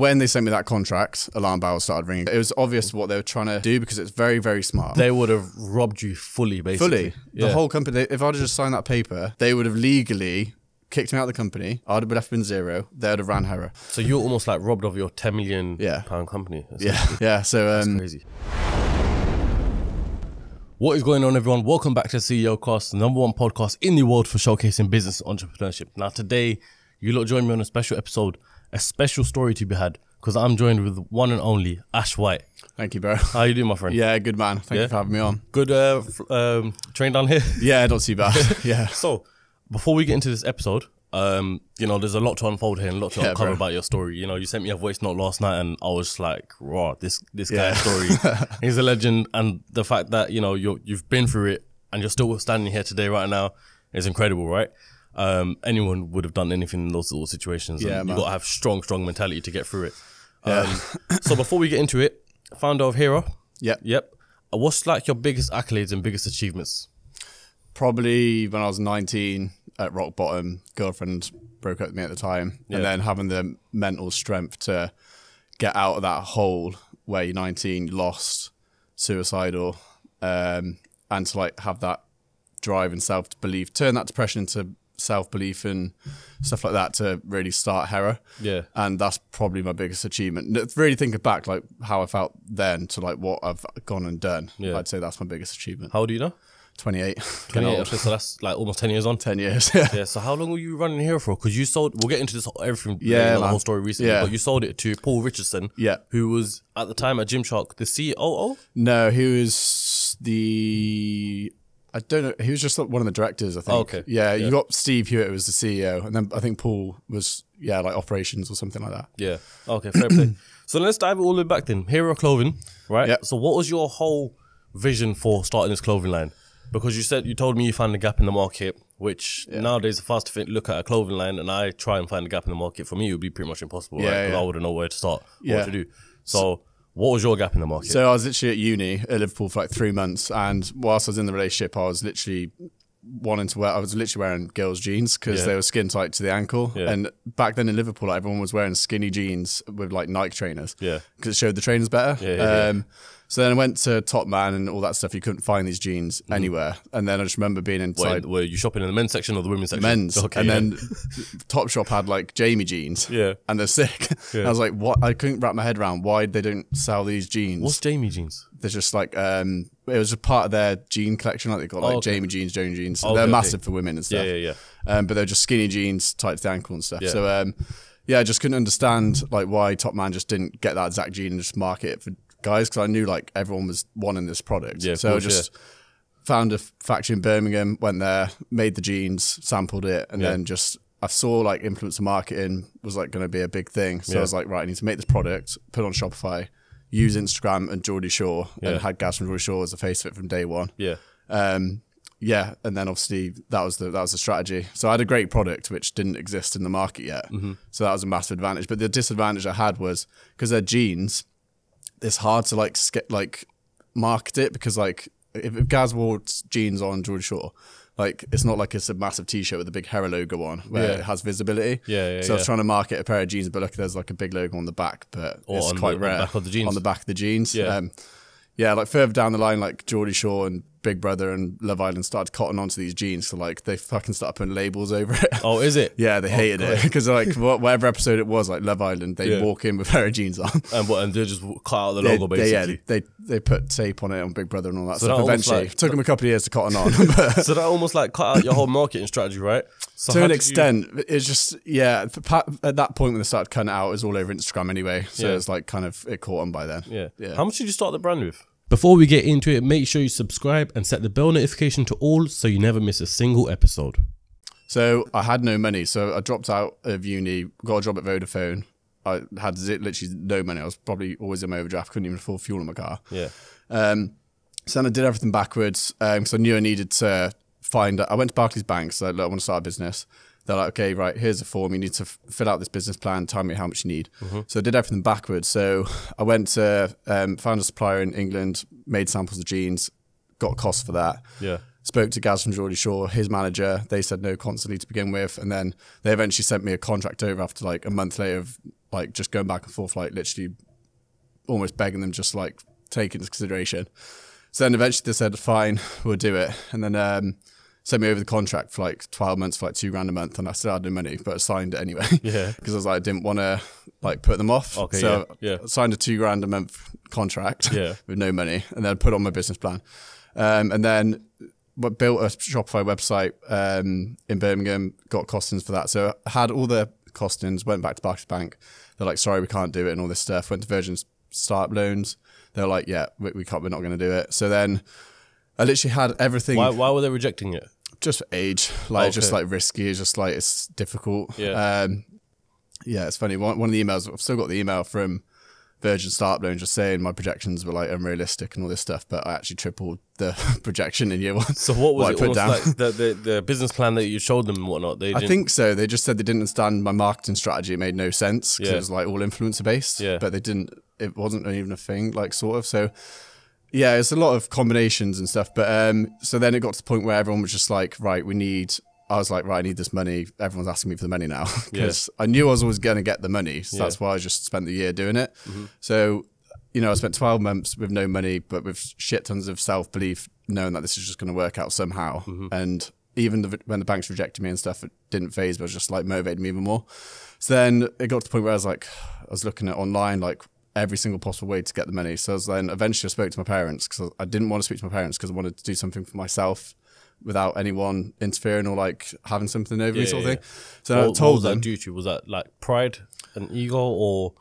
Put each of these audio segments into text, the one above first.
when they sent me that contract, alarm bells started ringing. It was obvious what they were trying to do because it's very, very smart. They would have robbed you fully, basically. Fully, the whole company. If I'd have just signed that paper, they would have legally kicked me out of the company. I'd have left been zero. They would have ran Hera. So you're almost like robbed of your 10 million Yeah. pound company. Yeah, yeah. So um, crazy. What is going on, everyone? Welcome back to CEO Cast, the number one podcast in the world for showcasing business entrepreneurship. Now, today, you lot join me on a special episode, a special story to be had, because I'm joined with one and only Ash White. thank you, bro. How you doing, my friend? Yeah, good man. Thank Yeah? you for having me on. Good uh, um, train down here. Yeah, not too bad. yeah. So, before we get into this episode, um, you know, there's a lot to unfold here and a lot to Yeah, uncover bro. about your story. You know, you sent me a voice note last night, and I was like, "Raw, this this guy's story, he's a legend." And the fact that you know you you've been through it and you're still standing here today, right now, is incredible, right? Um, anyone would have done anything in those sort of situations. Yeah, you got to have strong, strong mentality to get through it. Um, so before we get into it, founder of Hera, Yep. yep. Uh, What's like your biggest accolades and biggest achievements? Probably when I was 19 at rock bottom, girlfriend broke up with me at the time. Yeah. And then having the mental strength to get out of that hole where you're 19, lost, suicidal, um, and to like have that drive and self belief, turn that depression into self belief and stuff like that to really start Hera. Yeah. And that's probably my biggest achievement. Really thinking back, like how I felt then to like what I've gone and done. Yeah. I'd say that's my biggest achievement. How old are you now? 28. 28. Old. So that's like almost 10 years on. 10 years. Yeah. So how long were you running here for? Because you sold. We'll get into this whole, everything. Yeah, the whole story recently. Yeah. But you sold it to Paul Richardson. Yeah. Who was at the time at Gymshark the COO. No, he was the. I don't know. He was just like one of the directors, I think. Oh, okay. Yeah, Yeah. you got Steve Hewitt who was the CEO, and then I think Paul was yeah like operations or something like that. Yeah. Okay. Fair play. So let's dive all the way back then. Hera Clothing, right? Yeah. So what was your whole vision for starting this clothing line? Because you said you told me you found a gap in the market, which nowadays if I was look at a clothing line and I try and find a gap in the market, for me it would be pretty much impossible, Yeah, right? Because yeah. I wouldn't know where to start, Yeah. what to do. So what was your gap in the market? So I was literally at uni at Liverpool for like three months, and whilst I was in the relationship, I was literally wanting to wear. I was literally wearing girls' jeans because Yeah. they were skin tight to the ankle. Yeah. And back then in Liverpool, like, everyone was wearing skinny jeans with like Nike trainers. Yeah. because it showed the trainers better. Yeah, um, So then I went to Topman and all that stuff. You couldn't find these jeans Mm-hmm. anywhere. And then I just remember being inside Were, were you shopping in the men's section or the women's section? men's, Okay, and yeah. then Topshop had like Jamie jeans. Yeah. and they're sick. Yeah. I was like, what? I couldn't wrap my head around why they don't sell these jeans. what's Jamie jeans? They're just like um, it was a part of their jean collection. Like they got like Oh, okay. Jamie jeans, Joan jeans. Oh, they're okay, massive for women and stuff. Yeah, yeah, Um, but they're just skinny jeans, tight to the ankle and stuff. Yeah. So um, yeah, I just couldn't understand like why Topman just didn't get that exact jean and just market it for guys because I knew like everyone was wanting this product. Yeah, so course, I just found a factory in Birmingham, went there, made the jeans, sampled it, and Yeah. then just I saw like influencer marketing was like going to be a big thing. So Yeah. I was like, right, I need to make this product, put it on Shopify, use Instagram and Geordie Shore, Yeah. and had Gaz from Geordie Shore as the face of it from day one. Yeah. Um, yeah, and then obviously that was the that was the strategy. So I had a great product which didn't exist in the market yet. Mm-hmm. So that was a massive advantage. But the disadvantage I had was because they're jeans, it's hard to like sk- like market it because like if, if Gaz wore jeans on Geordie Shore, like it's not like it's a massive T-shirt with a big Hera logo on where Yeah. it has visibility. Yeah, yeah, So I was trying to market a pair of jeans, but look, there's like a big logo on the back, but Or it's quite the- on the rare back of the jeans. on the back of the jeans. Yeah. Um, yeah, like further down the line, like Geordie Shore and Big Brother and Love Island started cotton onto these jeans, so like they fucking started putting labels over it. Oh, is it? Yeah, they oh, hated it because like whatever episode it was, like Love Island, they Yeah. walk in with a pair of jeans on. And what? And they just cut out the They, logo they- yeah, they they put tape on it on Big Brother and all that So stuff. that Eventually, like- took them a couple of years to cotton on, but so that almost like cut out your whole marketing strategy, right? So to an did you- extent, it's just yeah. At that point when they started cutting it out, it was all over Instagram anyway. So Yeah. it's like kind of it caught on by then. Yeah. yeah. How much did you start the brand with? Before we get into it, make sure you subscribe and set the bell notification to all so you never miss a single episode. So I had no money, so I dropped out of uni, got a job at Vodafone. I had literally no money. I was probably always in my overdraft. Couldn't even afford fuel in my car. Yeah. Um, so then I did everything backwards because I knew I needed to find. I went to Barclays Bank, so look, I want to start a business. They're like, okay, right, here's a form. You need to f- fill out this business plan. Tell me how much you need. So I did everything backwards. So I went to um, found a supplier in England, made samples of jeans, got costs for that Yeah. spoke to Gaz from Geordie Shore, his manager. They said no constantly to begin with, and then they eventually sent me a contract over after like a month later of like just going back and forth, like literally almost begging them just like take into consideration. So then eventually they said, fine, we'll do it. And then um, sent me over the contract for like 12 months for like two grand a month. And I still had no money, but I signed it anyway. Yeah. Because I was like, I didn't want to like put them off. Okay, so yeah, yeah. I signed a two grand a month contract Yeah. with no money and then put on my business plan. Um, and then built a Shopify website um, in Birmingham, got costings for that. So I had all the costings, went back to Barclays Bank. They're like, sorry, we can't do it and all this stuff. Went to Virgin Startup Loans. They're like, yeah, we, we can't, we're not going to do it. So then I literally had everything Why, why were they rejecting it? just age, like it's just like risky. It's just like it's difficult. Yeah. Um, yeah, it's funny. One, one of the emails, I've still got the email from Virgin Startup Loan just saying my projections were like unrealistic and all this stuff, but I actually tripled the projection in year one. So what was I it put down? like the, the the business plan that you showed them and whatnot? They I think so. They just said they didn't understand my marketing strategy. It made no sense because Yeah. it was like all influencer based. Yeah. But they didn't. It wasn't even a thing. Like sort of. So yeah, it's a lot of combinations and stuff. But um, so then it got to the point where everyone was just like, right, we need. I was like, right, I need this money. Everyone's asking me for the money now because I knew I was always going to get the money. So Yeah. that's why I just spent the year doing it. So you know, I spent 12 months with no money, but with shit tons of self belief, knowing that this is just going to work out somehow. And even the, when the banks rejected me and stuff, it didn't phase, but it was just like motivated me even more. So then it got to the point where I was like, I was looking at online, like every single possible way to get the money. So I was then eventually I spoke to my parents because I didn't want to speak to my parents because I wanted to do something for myself without anyone interfering or like having something over me Yeah, sort yeah, of thing. So what, I told was them. that due to? Was that like pride and ego or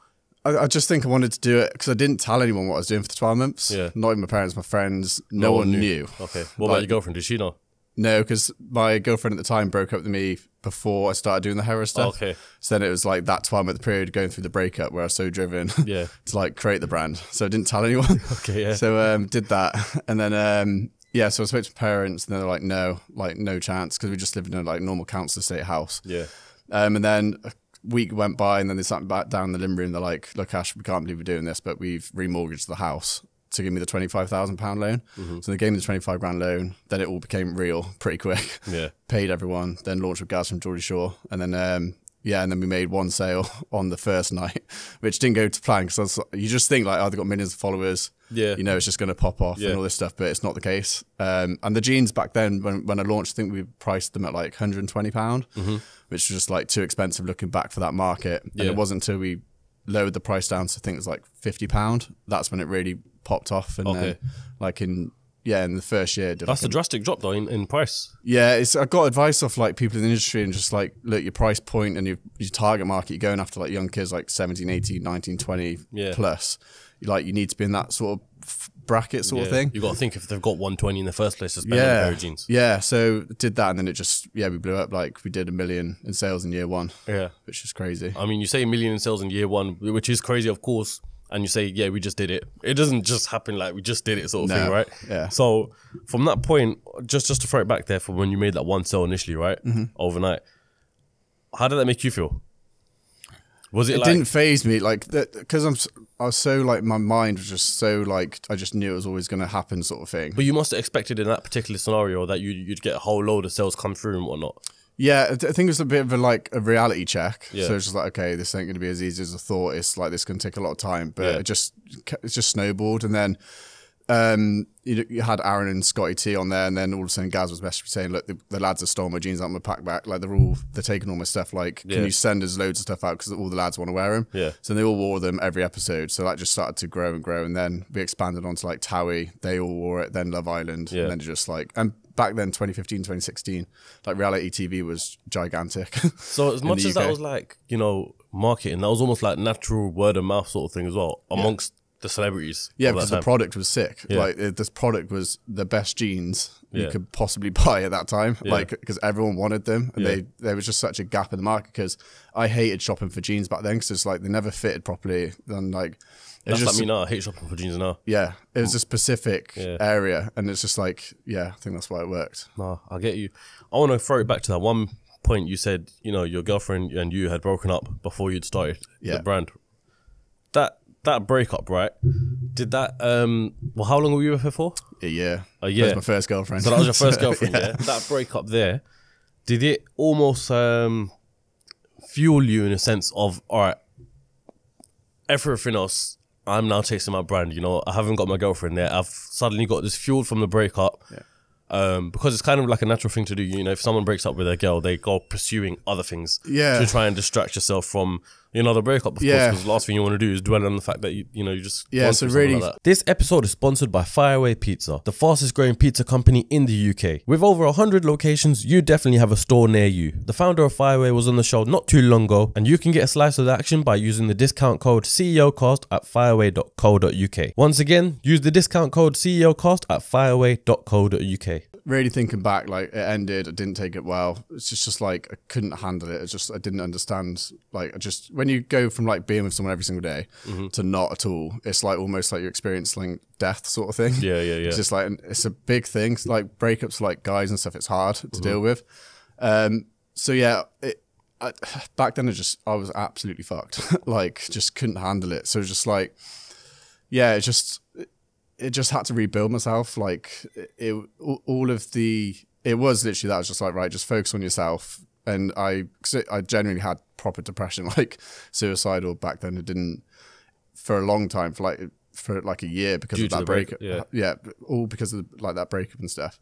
I, I just think I wanted to do it because I didn't tell anyone what I was doing for the 12 months. Yeah. Not even my parents, my friends. No, one knew. Okay. What about your girlfriend? Did she know? No, because my girlfriend at the time broke up with me before I started doing the Hera stuff. Okay. So then it was like that 12 month period going through the breakup where I was so driven Yeah. to like create the brand. So I didn't tell anyone. Okay, yeah. So um, did that. And then, um, yeah, so I spoke to my parents and they're like, no, like no chance because we just lived in a like normal council estate house. Yeah. Um, and then a week went by, and then they sat back down in the living room. They're like, "Look, Ash, we can't believe we're doing this, but we've remortgaged the house to give me the twenty five thousand pound loan." So they gave me the twenty five grand loan. Then it all became real pretty quick. Yeah. Paid everyone. Then launched with Gaz from Geordie Shore, and then um, yeah, and then we made one sale on the first night, which didn't go to plan because you just think like, oh, they've got millions of followers. Yeah. You know, it's just going to pop off Yeah. and all this stuff, but it's not the case. Um, and the jeans back then, when, when I launched, I think we priced them at like £120, pound, which was just like too expensive looking back for that market. And Mm-hmm. Yeah. it wasn't until we lowered the price down to I think it was like £50. That's when it really popped off. And Okay. then, like in, yeah, in the first year, That's a like drastic drop though in, in price. yeah, it's I got advice off like people in the industry and just like look your price point and your, your target market you're going after like young kids like 17, 18, 19, 20 Yeah. plus. You like you need to be in that sort of bracket sort of thing. You got to think if they've got 120 in the first place to spend on a Yeah. pair of jeans. Yeah, so did that and then it just yeah, we blew up like we did a million in sales in year 1, Yeah. which is crazy. I mean, you say a million in sales in year one, which is crazy, of course. And you say, yeah, we just did it. It doesn't just happen like we just did it, sort of No. thing, right? Yeah. So from that point, just just to throw it back there for when you made that one sale initially, right, Mm-hmm. overnight, how did that make you feel? Was it, It like didn't phase me like that because I'm I was so like my mind was just so like I just knew it was always going to happen sort of thing. But you must have expected in that particular scenario that you you'd get a whole load of sales come through and whatnot. Yeah, I think it was a bit of a like a reality check. Yeah. So it's just like, okay, this ain't going to be as easy as I thought. It's like this can take a lot of time, but Yeah. it just it just snowballed, and then um, you, you had Aaron and Scotty T on there, and then all of a sudden Gaz was messaging saying, "Look, the, the lads have stolen my jeans out of my pack back. Like they're all they're taking all my stuff. Like, Yeah. can you send us loads of stuff out because all the lads want to wear them? Yeah. So they all wore them every episode. So that just started to grow and grow, and then we expanded onto like Towie. They all wore it. Then Love Island, Yeah. and then just like and back then 2015 2016 like reality tv was gigantic So as much as that was like, you know, marketing, that was almost like natural word of mouth sort of thing as well amongst the celebrities. Yeah, because the product was sick. Yeah. Like it, this product was the best jeans Yeah. you could possibly buy at that time. Yeah. Like because everyone wanted them, and Yeah. they there was just such a gap in the market. Because I hated shopping for jeans back then because it's like they never fitted properly. Then like That's just like me now. I hate shopping for jeans now. yeah, it was a specific Yeah. area, and it's just like yeah, I think that's why it worked. No, I get you. I want to throw it back to that one point you said. You know, your girlfriend and you had broken up before you'd started Yeah. the brand. That that breakup, right? Did that? Um. Well, how long were you with her for? A year. A That year. was my first girlfriend. So that was your first girlfriend, yeah. That breakup there, did it almost um, fuel you in a sense of, all right, everything else, I'm now chasing my brand. You know, I haven't got my girlfriend there. I've suddenly got this fuel from the breakup. Yeah. Um, because it's kind of like a natural thing to do. You know, if someone breaks up with their girl, they go pursuing other things Yeah. to try and distract yourself from you know the breakup. Of Yeah. course, because the last thing you want to do is dwell on the fact that you you know you just Yeah, so really- like. This episode is sponsored by Fireaway Pizza, the fastest growing pizza company in the UK. With over 100 locations, you definitely have a store near you. The founder of Fireaway was on the show not too long ago, and you can get a slice of the action by using the discount code CEOcast at fireaway.co.uk. Once again, use the discount code CEOcast at fireaway.co.uk. really thinking back, like it ended, I didn't take it well. It's just, just like I couldn't handle it. It's just I didn't understand. Like I just when you go from like being with someone every single day Mm-hmm. to not at all, it's like almost like you're experiencing death sort of thing. Yeah, yeah, yeah. It's just like it's a big thing. It's like breakups, like guys and stuff. It's hard to Mm-hmm. deal with. Um, so yeah, it. I, back then, I just I was absolutely fucked. like, just couldn't handle it. So it just like, yeah, it just it just had to rebuild myself. Like it, all- all of the, it was literally that. I was just like, right, just focus on yourself. And I, I genuinely had proper depression, like suicidal back then. It didn't for a long time, for like for like a year because Due of that breakup, breakup. yeah, all because of like that breakup and stuff.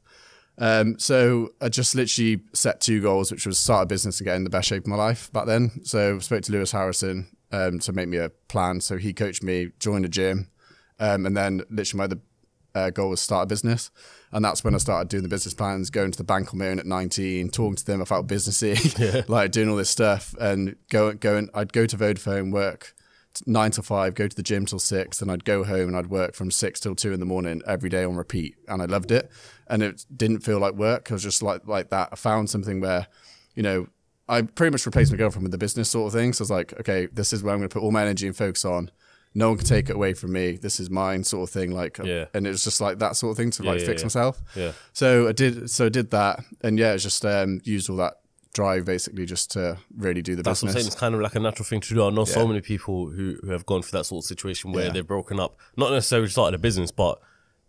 Um, so I just literally set two goals, which was start a business and get in the best shape of my life back then. So I spoke to Lewis Harrison um, to make me a plan. So he coached me, joined a gym, um, and then literally my other uh, goal was start a business. And that's when I started doing the business plans, going to the bank on my own at 19, talking to them about businessy, like doing all this stuff and go, going, I'd go to Vodafone, work nine to five, go to the gym till six, and I'd go home and I'd work from six till two in the morning every day on repeat. And I loved it. And it didn't feel like work. I was just like, like that. I found something where, you know, I pretty much replaced my girlfriend with the business sort of thing. So I was like, okay, this is where I'm going to put all my energy and focus on. No one can take it away from me. This is mine, sort of thing. Like, Yeah. and it was just like that sort of thing to like yeah, fix yeah. myself. Yeah. So I did. So I did that, and yeah, it's just um, used all that drive basically just to really do the That's what I'm saying. business. It's kind of like a natural thing to do. I know so many people who, who have gone through that sort of situation where Yeah. they've broken up, not necessarily started a business, but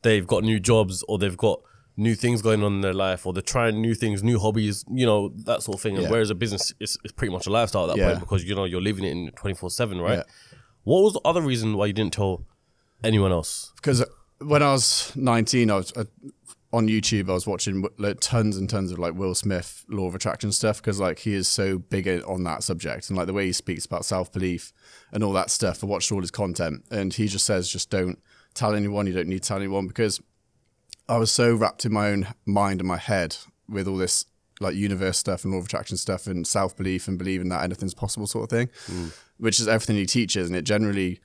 they've got new jobs or they've got new things going on in their life or they're trying new things, new hobbies, you know, that sort of thing. And Yeah. whereas a business is, is pretty much a lifestyle at that Yeah. point because, you know, you're living it in 24 7, right? Yeah. What was the other reason why you didn't tell anyone else? because when I was 19, I was uh, on YouTube. I was watching like, tons and tons of like Will Smith law of attraction stuff because like he is so big on that subject and like the way he speaks about self belief and all that stuff. I watched all his content and he just says just don't tell anyone. You don't need to tell anyone because I was so wrapped in my own mind and my head with all this like universe stuff and law of attraction stuff and self belief and believing that anything's possible sort of thing, which is everything he teaches. And it generally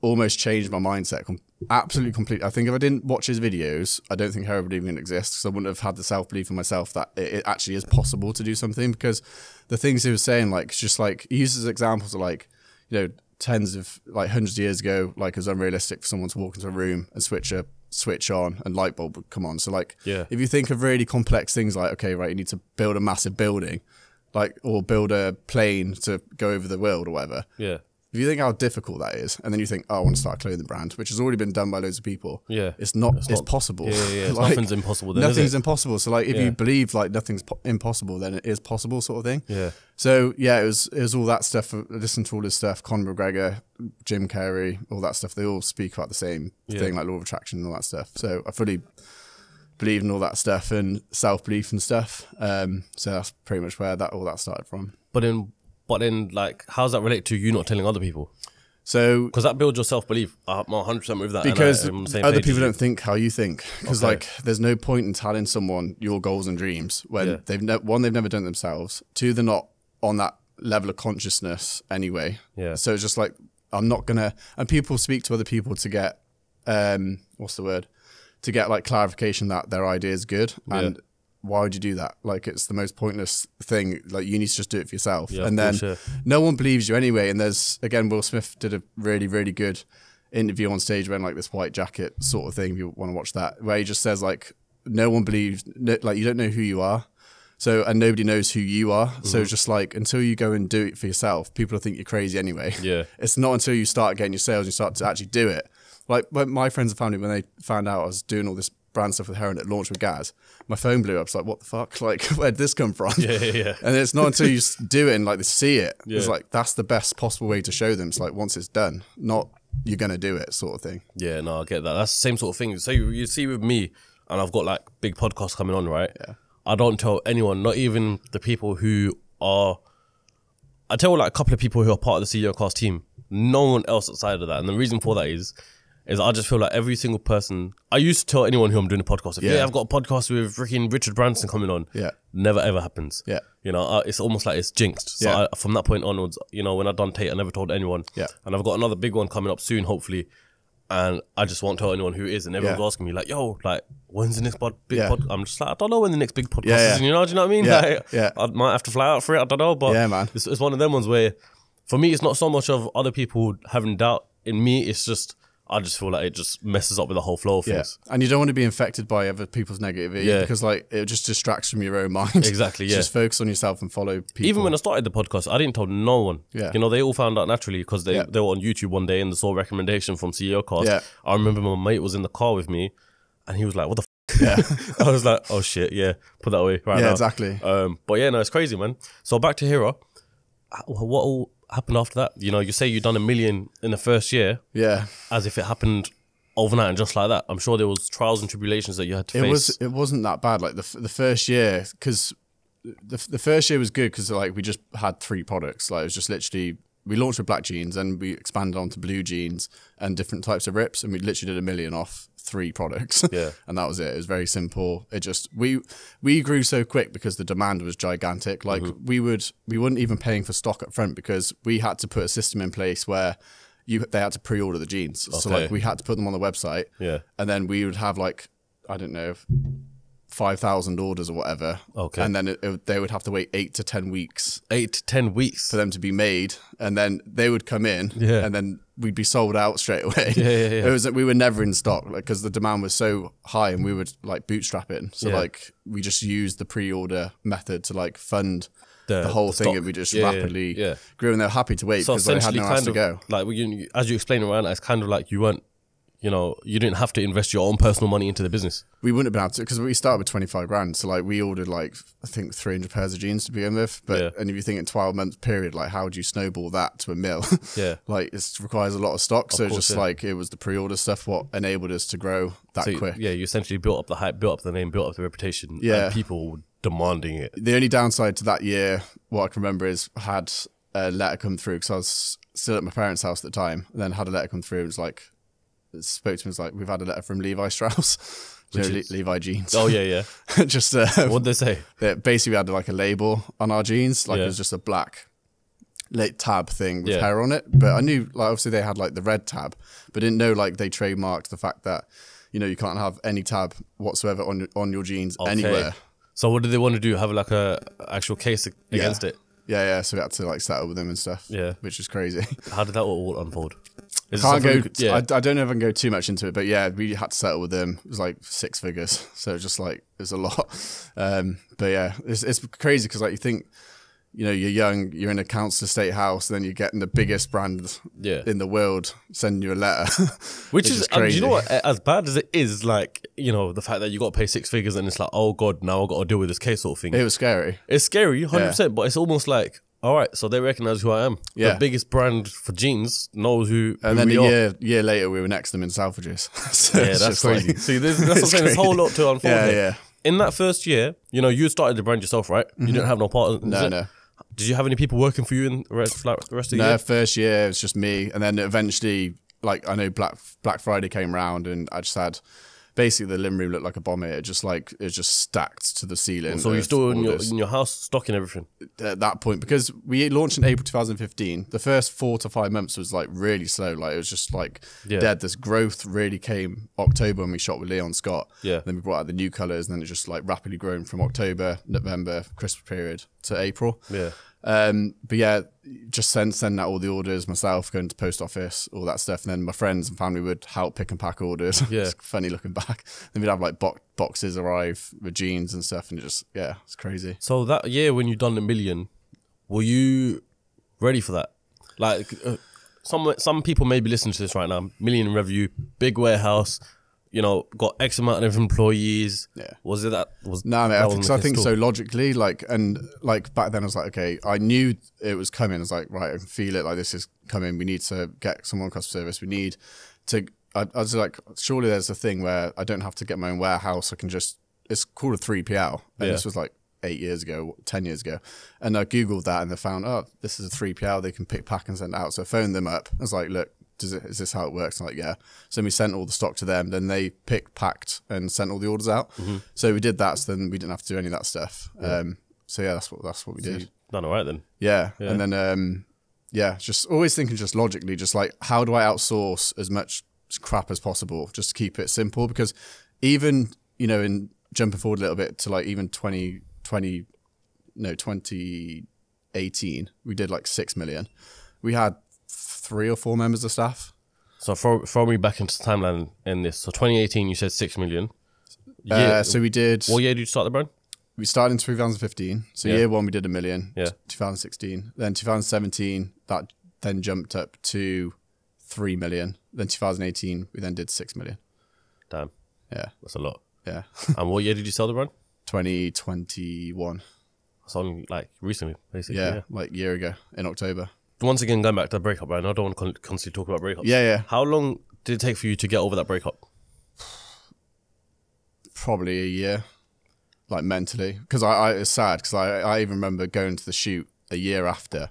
almost changed my mindset. Com- absolutely, completely. I think if I didn't watch his videos, I don't think would even exist because I wouldn't have had the self belief in myself that it, it actually is possible to do something. Because the things he was saying, like, just like he uses examples of like, you know, tens of like hundreds of years ago, like it was unrealistic for someone to walk into a room and switch a switch on and light bulb would come on. So like, Yeah. if you think of really complex things, like okay, right, you need to build a massive building. Like or build a plane to go over the world or whatever. Yeah. If you think how difficult that is, and then you think, "Oh, I want to start a clothing brand," which has already been done by loads of people. Yeah. it's not. It's, not- possible. Yeah, yeah, yeah. Like, Nothing's impossible then, nothing's impossible. So, like, if Yeah. you believe like nothing's po- impossible, then it is possible, sort of thing. Yeah. So yeah, it was it was all that stuff. I listened to all this stuff. Conor McGregor, Jim Carrey, all that stuff. They all speak about the same Yeah. thing, like law of attraction and all that stuff. So I fully believe in all that stuff and self belief and stuff. Um, so that's pretty much where that all that started from. But then, but then, like, how does that relate to you not telling other people? So Because that builds your self belief. I'm 100 percent with that. because same other people don't think how you think because Okay. like there's no point in telling someone your goals and dreams when Yeah. they've ne- one they've never done it themselves two they're not on that level of consciousness anyway Yeah. so it's just like i'm not gonna and people speak to other people to get um what's the word to get like clarification that their idea is good and why would you do that like it's the most pointless thing like you need to just do it for yourself Yeah, and then yeah. no one believes you anyway. And there's again, Will Smith did a really, really good interview on stage wearing like this white jacket sort of thing. If you want to watch that, where he just says like, no one believes, no, like you don't know who you are. So and nobody knows who you are. Mm-hmm. So it's just like until you go and do it for yourself, people will think you're crazy anyway. Yeah. It's not until you start getting your sales, and you start to actually do it. Like when my friends and family, when they found out I was doing all this brand stuff with Heron that launched with Gaz. My phone blew up. It's like, what the fuck? Like, where'd this come from? Yeah, yeah, yeah. And it's not until you do it and like they see it. Yeah. It's like that's the best possible way to show them. It's like once it's done, not you're gonna do it sort of thing. Yeah, no, I get that. That's the same sort of thing. So you, you see with me, and I've got like big podcasts coming on, right? Yeah. I don't tell anyone, not even the people who are. I tell like a couple of people who are part of the CEO cast team. No one else outside of that, and the reason for that is, is I just feel like every single person. I used to tell anyone who I'm doing a podcast. If, yeah. Yeah. I've got a podcast with freaking Richard Branson coming on. Yeah. never ever happens. Yeah. you know, uh, it's almost like it's jinxed. So Yeah. I, from that point onwards, you know, when I done Tate, I never told anyone. Yeah. and I've got another big one coming up soon, hopefully and I just won't tell anyone who it is. And everyone's Yeah. asking me like, "Yo, like, when's the next pod- big Yeah. pod?" I'm just like, I don't know when the next big podcast Yeah, is. You know, do you know what I mean? Yeah, Like, yeah. I might have to fly out for it. I don't know, but Yeah, man. it's, it's one of them ones where, for me, it's not so much of other people having doubt in me. It's just I just feel like it just messes up with the whole flow of Yeah. things. And you don't want to be infected by other people's negativity Yeah. because like it just distracts from your own mind. Exactly, yeah. Just focus on yourself and follow people. Even when I started the podcast, I didn't tell no one. Yeah. You know, they all found out naturally because they, Yeah. they were on YouTube one day and they saw a recommendation from CEO Cast. Yeah. I remember my mate was in the car with me and he was like, what the f-? Yeah. I was like, oh shit, yeah, put that away right Yeah, now. exactly. Um, but yeah, no, it's crazy, man. So back to Hera. What all happened after that? You know, you say you done a million in the first year yeah. as if it happened overnight and just like that. I'm sure there was trials and tribulations that you had to It face. was it wasn't that bad like the the first year because the, the first year was good because like we just had three products like it was just literally we launched with black jeans and we expanded onto blue jeans and different types of rips and we literally did a million off three products. Yeah. and that was it. It was very simple. It just we we grew so quick because the demand was gigantic. Like Mm-hmm. we would we weren't even paying for stock up front because we had to put a system in place where you they had to pre-order the jeans. So like we had to put them on the website. Yeah. and then we would have like I don't know five thousand orders or whatever. Okay. and then it, it- they would have to wait eight to ten weeks Eight to ten weeks. for them to be made, and then they would come in, Yeah. and then we'd be sold out straight away. Yeah, yeah, yeah. It was that we were never in stock because the demand was so high, and we would like bootstrap it. So Yeah. like we just used the pre-order method to like fund. The- The, whole the thing, stock. and we just Yeah, yeah, rapidly yeah. grew, and they were happy to wait so because they had else kind to go. like you, you- as you explained around, it's kind of like you weren't, you know, you didn't have to invest your own personal money into the business. we wouldn't have been able to because we started with 25 grand so like we ordered like i think 300 pairs of jeans to begin with but Yeah. and if you think in 12 month period like how would you snowball that to a mill Yeah. like it requires a lot of stock so course, just yeah. like it was the pre-order stuff what enabled us to grow that So you- quick yeah, you essentially built up the hype, built up the name, built up the reputation. Yeah. and people were demanding it. the only downside to that year what i can remember is I had a letter come through because i was still at my parents house at the time and then had a letter come through it was like it spoke to me was like we've had a letter from levi strauss you know, Which Le- levi jeans Oh yeah, yeah. just uh, What'd they say? that basically we had like a label on our jeans, like Yeah. it was just a black late tab thing with Yeah. hair on it. But I knew like obviously they had like the red tab, but didn't know like they trademarked the fact that you know you can't have any tab whatsoever on on your jeans Okay. anywhere. So what did they want to do? Have like a actual case against Yeah. it? Yeah, yeah. So we had to like settle with them and stuff. Yeah. which is crazy. How did that all unfold? Is Can't go. could- yeah. I, I don't know if I can go too much into it, but yeah, we had to settle with them. It was like six figures, so it was just like it was a lot. Um, but yeah, it's it's crazy because like you think, you know, you're young, you're in a council estate house, then you're getting the biggest brand Yeah. in the world sending you a letter, Which which is, is do you know what? As bad as it is, like you know, the fact that you got to pay six figures and it's like, oh god, now I got to deal with this case sort of thing. it was scary. It's scary, hundred percent. But it's almost like, all right, so they recognize who I am. Yeah. The biggest brand for jeans knows who. And who then a are. year year later, we were next to them in Selfridges. so Yeah, that's just like- crazy. See, there's, that's what I'm saying. There's a whole lot to unfold. Yeah, here. yeah. In that first year, you know, you started the brand yourself, right? You mm-hmm. didn't have no partners. No, no. Did you have any people working for you in the rest, like, the rest of the No, year? first year it was just me, and then eventually, like I know Black Black Friday came around, and I just had basically the living room looked like a bomb. It just like it just stacked to the ceiling. So you're still in your, in your house stocking everything. at that point because we launched in April 2015. The first four to five months was like really slow. Like it was just like Yeah. dead. This growth really came October when we shot with Leon Scott. Yeah. Then we brought out the new colors, and then it just like rapidly grown from October, November, Christmas period to April. Yeah. Um, but yeah, just send send out all the orders myself, going to post office, all that stuff, and then my friends and family would help pick and pack orders. Yeah. it's funny looking back. Then we'd have like bo- boxes arrive with jeans and stuff, and it just yeah, it's crazy. So that year when you done a million, were you ready for that? Like uh, some some people may be listening to this right now. Million in revenue, big warehouse. You know, got X amount of employees. Yeah. Was it that? Was No, mate, I think, so I think so logically, like, and like back then I was like, okay, I knew it was coming. I was like, right, I can feel it. Like this is coming. We need to get someone customer service. We need to. I, I was like, surely there's a thing where I don't have to get my own warehouse. I can just. It's called a three PL, and Yeah. this was like eight years ago, ten years ago, and I googled that and they found, oh, this is a three PL. They can pick, pack, and send out. So I phoned them up. I was like, look. Does it, is this how it works? And like, yeah. So we sent all the stock to them. Then they picked, packed, and sent all the orders out. Mm-hmm. So we did that. So then we didn't have to do any of that stuff. Um, so yeah, that's what that's what we did. Done all right then. Yeah. And then um yeah, just always thinking just logically, just like how do I outsource as much crap as possible just to keep it simple? Because even, you know, in jumping forward a little bit to like even 2020 no, 2018, we did like 6 million. We had three or four members of staff. So throw, throw me back into the timeline in this. So 2018, you said six million. Uh, Yeah. so we did what year did you start the brand? we started in 2015. So Yeah. year one we did a million. Yeah. 2016. Then 2017 that then jumped up to three million. Then 2018 we then did six million. Damn, Yeah, that's a lot. yeah. and what year did you sell the brand? 2021. It's only like recently, basically. Yeah, yeah. like year ago in October. Once again, going back to the breakup, right? I don't want to con- constantly talk about breakups. Yeah, yeah. How long did it take for you to get over that breakup? Probably a year, like mentally, because I, I it's sad because I I even remember going to the shoot a year after,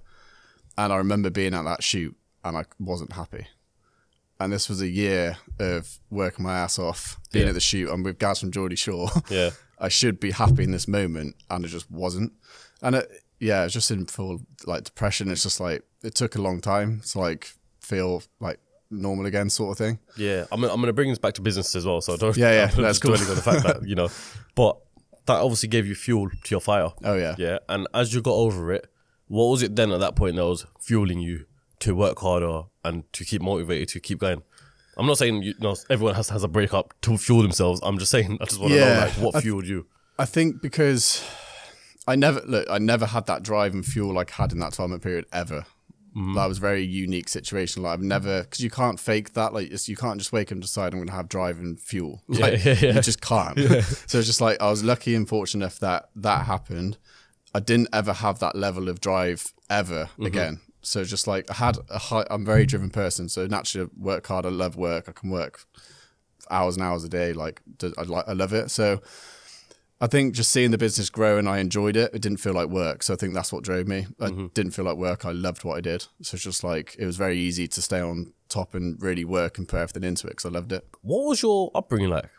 and I remember being at that shoot and I wasn't happy. And this was a year of working my ass off, being Yeah. at the shoot. I'm with guys from Geordie Shore. Yeah. I should be happy in this moment, and I just wasn't. And it, yeah, it's just in full like depression. It's just like it took a long time to like feel like normal again, sort of thing. Yeah, I'm, I'm going to bring this back to business as well. So don't. Yeah, yeah, that's cool. dwelling on the fact that you know, but that obviously gave you fuel to your fire. Oh yeah, Yeah, and as you got over it, what was it then at that point that was fueling you to work harder and to keep motivated to keep going? I'm not saying you know everyone has has a breakup to fuel themselves. I'm just saying I just want to know like what I- fueled you. I think because I never look, I never had that drive and fuel like I had in that time period ever. Mm-hmm. That was a very unique situation. Like I've never because you can't fake that. Like you can't just wake up and decide I'm going to have drive and fuel. Like, yeah, yeah. You just can't. so it's just like I was lucky and fortunate enough that that happened. I didn't ever have that level of drive ever mm-hmm. again. So just like I had a high. I'm a very driven person. So naturally, I work hard. I love work. I can work hours and hours a day. Like I like I love it. So I think just seeing the business grow and I enjoyed it. It didn't feel like work. So I think that's what drove me. I didn't feel like work. I loved what I did. So it's just like it was very easy to stay on top and really work and put everything into it because I loved it. What was your upbringing like?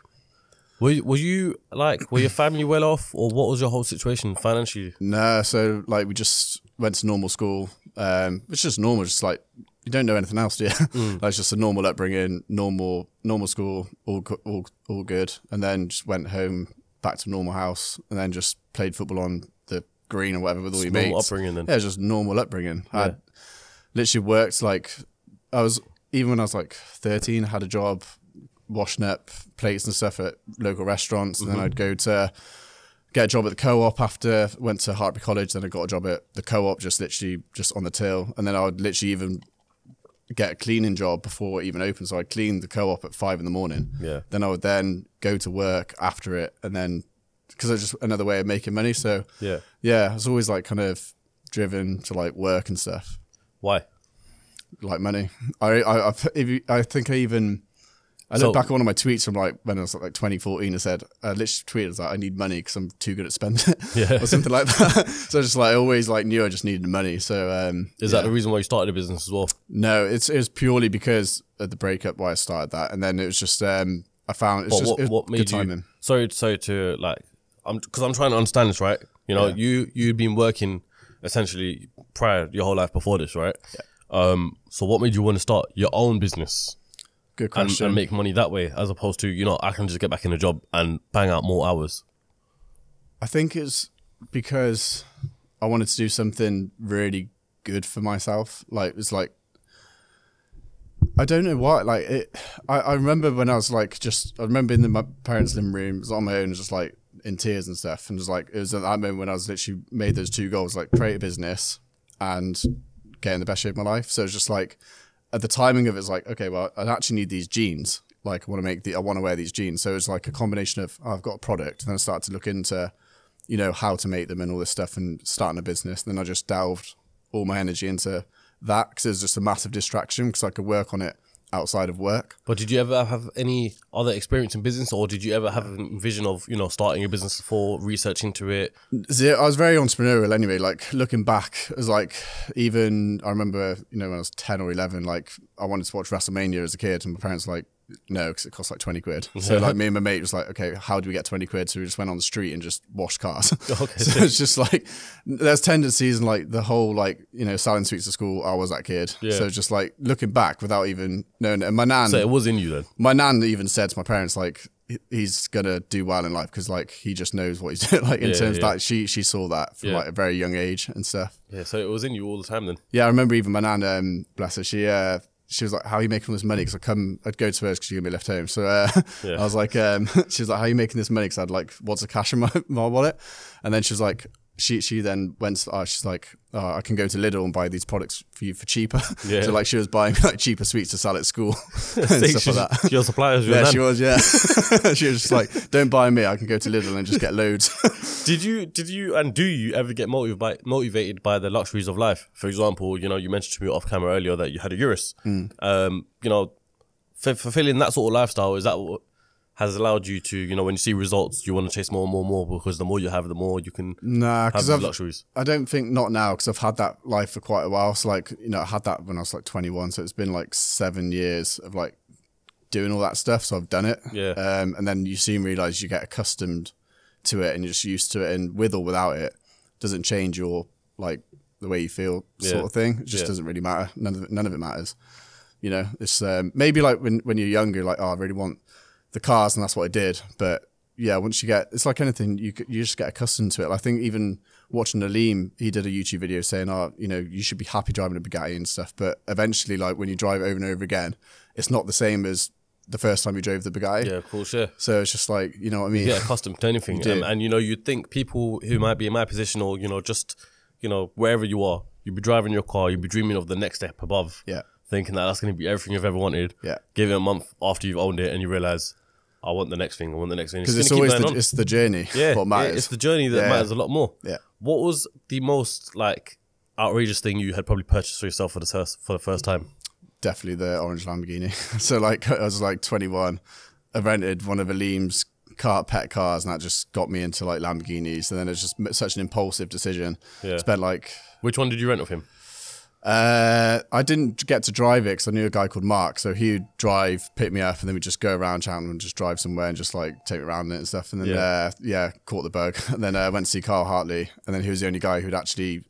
Were you, were you like were your family well off, or what was your whole situation financially? No, so like we just went to normal school, um, is just normal. Just like you don't know anything else, do you? like it's just a normal upbringing, normal normal school, all all all good, and then just went home back to normal house, and then just played football on the green or whatever with all your normal mates. upbringing then. Yeah, it was just normal upbringing. I literally worked like I was even when I was like thirteen, I had a job washing up plates and stuff at local restaurants, and then mm-hmm. I'd go to get a job at the co-op after went to Hartpury College. Then I got a job at the co-op, just literally just on the till, and then I would literally even get a cleaning job before it even opened. So I'd clean the co-op at five in the morning. Yeah. Then I would then go to work after it, and then because it's just another way of making money. So Yeah. yeah, I was always like kind of driven to like work and stuff, Why? like money. I I I, if you, I think I even. I So- look back at one of my tweets from like when I was like 2014. I said, I literally tweeted like, I need money because I'm too good at spending it, Yeah. or something like that. so I just like I always like knew I just needed money. So um, Is yeah. that the reason why you started a business as well? no? It's it was purely because of the breakup why I started that, and then it was just um, I found it's But just what, it was what good made you? timing. Sorry, sorry to like, I'm because I'm trying to understand this, right? You know, Yeah. you you'd been working essentially prior your whole life before this, right? Um. So what made you want to start your own business Good and, question. and make money that way, as opposed to you know I can just get back in a job and bang out more hours? I think it's because I wanted to do something really good for myself. Like it's like I don't know why. Like it, I, I remember when I was like just I remember in the, my parents' living room, I was on my own, just like in tears and stuff, and just like it was at that moment when I was literally made those two goals, like create a business and get in the best shape of my life. So it's just like at the timing of it, it's like okay, well, I actually need these jeans. Like I want to make the I want to wear these jeans. So it's like a combination of oh, I've got a product, and then I started to look into, you know, how to make them and all this stuff, and starting a business. then I just delved all my energy into that because it was just a massive distraction because I could work on it outside of work. But did you ever have any other experience in business, or did you ever have a vision of you know starting a business before research into it? I was very entrepreneurial anyway. Like looking back, as like even I remember, you know, when I was ten or eleven, like I wanted to watch WrestleMania as a kid, and my parents were like, no, because it costs like twenty quid. So like me and my mate was like, okay, how do we get twenty quid? So we just went on the street and just washed cars. Okay. so it's just like there's tendencies and like the whole like you know selling sweets to school. I was that kid. Yeah. So just like looking back without even knowing. it. And my nan, So it was in you then. my nan even said to my parents like he's gonna do well in life because like he just knows what he's doing. Like in Yeah, terms yeah. of that, she she saw that from Yeah. like a very young age and stuff. Yeah. So it was in you all the time then. Yeah, I remember even my nan, um, bless her, she uh, she was like, "How are you making all this money?" Because I come, I'd go to hers because she gonna be left home. So uh, Yeah. I was like, um, she was like, "How are you making this money?" Because I'd like, "What's the cash in my, my wallet?" And then she was like, she she then went, oh, she's like, oh, "I can go to Lidl and buy these products for you for cheaper." Yeah. so like, she was buying like cheaper sweets to sell at school and She- stuff like that. Your suppliers, Yeah, nan. she was. Yeah, she was just like, "Don't buy me. I can go to Lidl and just get loads." Did you did you and do you ever get motivated by motivated by the luxuries of life? For example, you know, you mentioned to me off camera earlier that you had a Urus. Hmm. Um, you know, f- fulfilling that sort of lifestyle is that what has allowed you to, you know, when you see results, you want to chase more and more and more because the more you have, the more you can nah, have I've luxuries. I don't think not now because I've had that life for quite a while. So like you know, I had that when I was like 21. So it's been like seven years of like doing all that stuff. So I've done it. Yeah. Um, and then you soon realize you get accustomed to it and you're just used to it. And with or without it, doesn't change your like the way you feel sort Yeah. of thing. It just Yeah. doesn't really matter. None of it, none of it matters. You know, it's um, maybe like when when you're younger, like oh, I really want the cars, and that's what I did. But yeah, once you get, it's like anything, you you just get accustomed to it. I think even watching Aleem, he did a YouTube video saying, "Oh, you know, you should be happy driving a Bugatti and stuff." But eventually, like when you drive over and over again, it's not the same as the first time you drove the Bugatti. Yeah, of course, yeah. So it's just like you know what I mean. get accustomed to anything. do. Um, and you know, you'd think people who might be in my position or, you know, just, you know, wherever you are, you'd be driving your car, you'd be dreaming of the next step above. Yeah. Thinking that that's going to be everything you've ever wanted. Yeah. Give it a month after you've owned it and you realize, I want the next thing, I want the next thing. Because gonna it's always the, on. it's the journey. yeah, what matters. It's the journey that Yeah. matters a lot more. Yeah. What was the most, like, outrageous thing you had probably purchased for yourself for the first, for the first time? definitely the orange Lamborghini. so like I was like 21, I rented one of Aleem's car pet cars, and that just got me into like Lamborghinis. And then it's just such an impulsive decision. Yeah. Spent like Which one did you rent of him? Uh, I didn't get to drive it because I knew a guy called Mark. So he would drive, pick me up, and then we'd just go around Cheltenham and just drive somewhere and just like take me around it and stuff. And then, Yeah. uh, yeah, caught the bug. And then I uh, went to see Carl Hartley. And then he was the only guy who'd actually,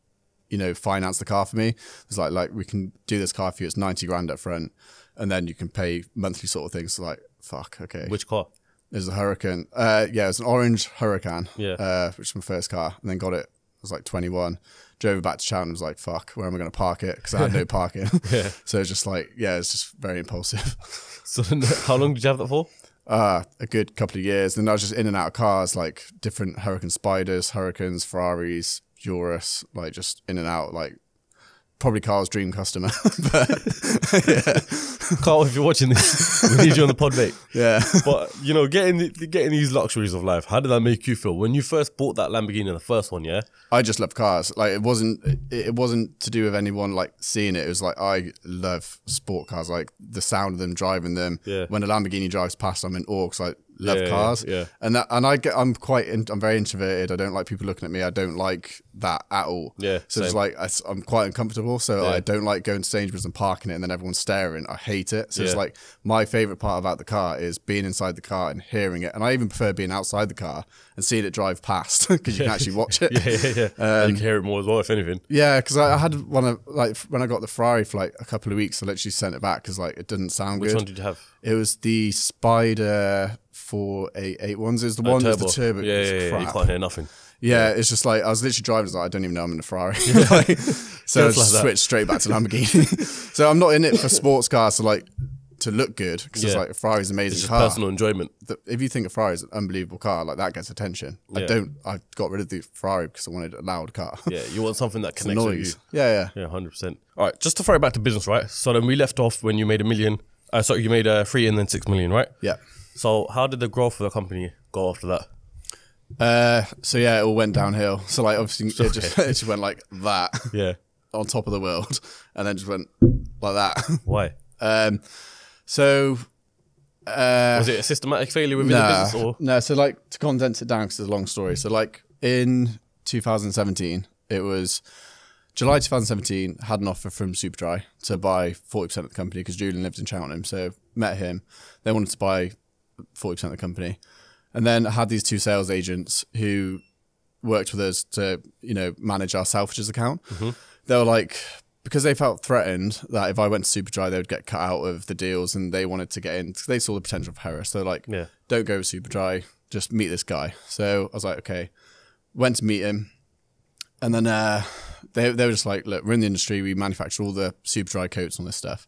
you know, finance the car for me. It was like, like, we can do this car for you. It's 90 grand up front. And then you can pay monthly sort of things. So like, fuck, okay. Which car? There's a Huracán. Uh, yeah, it's an orange Huracán. Yeah. Uh, which was my first car, and then got it. I was like 21. Drove it back to Cheltenham. Was like, fuck, where am I going to park it? Because I had no parking. Yeah. So it's just like, yeah, it's just very impulsive. So how long did you have that for? Uh, a good couple of years. Then I was just in and out of cars, like different Huracán Spiders, Huracáns, Ferraris, Urus, like just in and out, like probably Carl's dream customer. but Carl, if you're watching this, we need you on the pod, mate. yeah. But you know, getting the- getting these luxuries of life, how did that make you feel when you first bought that Lamborghini, the first one? Yeah, I just love cars. Like it wasn't it, wasn't to do with anyone like seeing it. It was like I love sport cars. Like the sound of them driving them. Yeah. When a Lamborghini drives past, I'm in awe because I love Yeah, yeah, cars. yeah. And that and I get I'm quite in, I'm very introverted. I don't like people looking at me. I don't like that at all. Yeah, So it's like I, am quite uncomfortable. So Yeah. I don't like going to Sainsbury's and parking it and then everyone's staring. I hate it. So it's like my favorite part about the car is being inside the car and hearing it. And I even prefer being outside the car and seeing it drive past because you can actually watch it. yeah, yeah, yeah. Um, you can hear it more as well, if anything. Yeah, because I, I had one of like when I got the Ferrari for like a couple of weeks, I literally sent it back because like it didn't sound Which good. one did you have? It was the Spider four eight eight ones. Was the one that's the turbo. Yeah, yeah, yeah, You can't hear nothing. Yeah, it's just like I was literally driving. I like, I don't even know I'm in a Ferrari. Like, so I just like switched straight back to Lamborghini. so I'm not in it for sports cars So like to look good because it's like a Ferrari's amazing It's just car. personal enjoyment. The- if you think a Ferrari is an unbelievable car, like that gets attention. I don't. I got rid of the Ferrari because I wanted a loud car. Yeah, you want something that connects with you. Yeah, yeah. Yeah, hundred percent. All right, just to throw it back to business, right? So then we left off when you made a million. Uh, so you made uh, three and then six million, right? Yeah. So how did the growth of the company go after that? Uh, so yeah, it all went downhill. So like obviously it just it just went like that Yeah. on top of the world, and then just went like that. Why? Um, so uh, Was it a systematic failure within the business or? no. So like to condense it down because it's a long story. So like in 2017, it was July 2017. Had an offer from Superdry to buy 40 percent of the company because Julian lived in Cheltenham. So met him. They wanted to buy 40 percent of the company, and then I had these two sales agents who worked with us to you know manage our Selfridges account. They were like. Because they felt threatened that if I went to Superdry, they would get cut out of the deals, and they wanted to get in. Cause they saw the potential for Hera's. So like, Yeah. don't go with Superdry, just meet this guy. So I was like, okay. Went to meet him. And then uh, they, they were just like, look, we're in the industry. We manufacture all the Superdry coats and this stuff.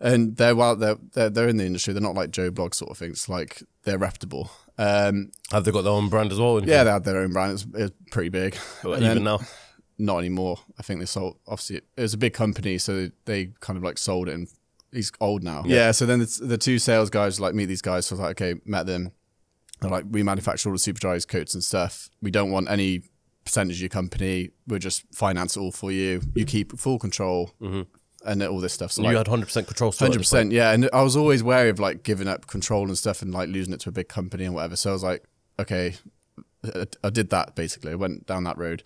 And they're, well, they're, they're, they're in the industry. They're not like Joe Blog sort of things. Like, they're reputable. Um, Have they got their own brand as well? yeah, they had their own brand. It's, it's pretty big. And even then- now. Not anymore. I think they sold, obviously, it was a big company. So they kind of like sold it and he's old now. Yeah. so then the, the two sales guys like meet these guys. So I was like, okay, met them. They're like, we manufacture all the Superdry's coats and stuff. We don't want any percentage of your company. We'll just finance it all for you. You keep full control mm-hmm. and all this stuff. So you like, had 100% control Hundred percent, yeah. And I was always wary of like giving up control and stuff, and like losing it to a big company and whatever. So I was like, okay, I- I did that basically. I went down that road.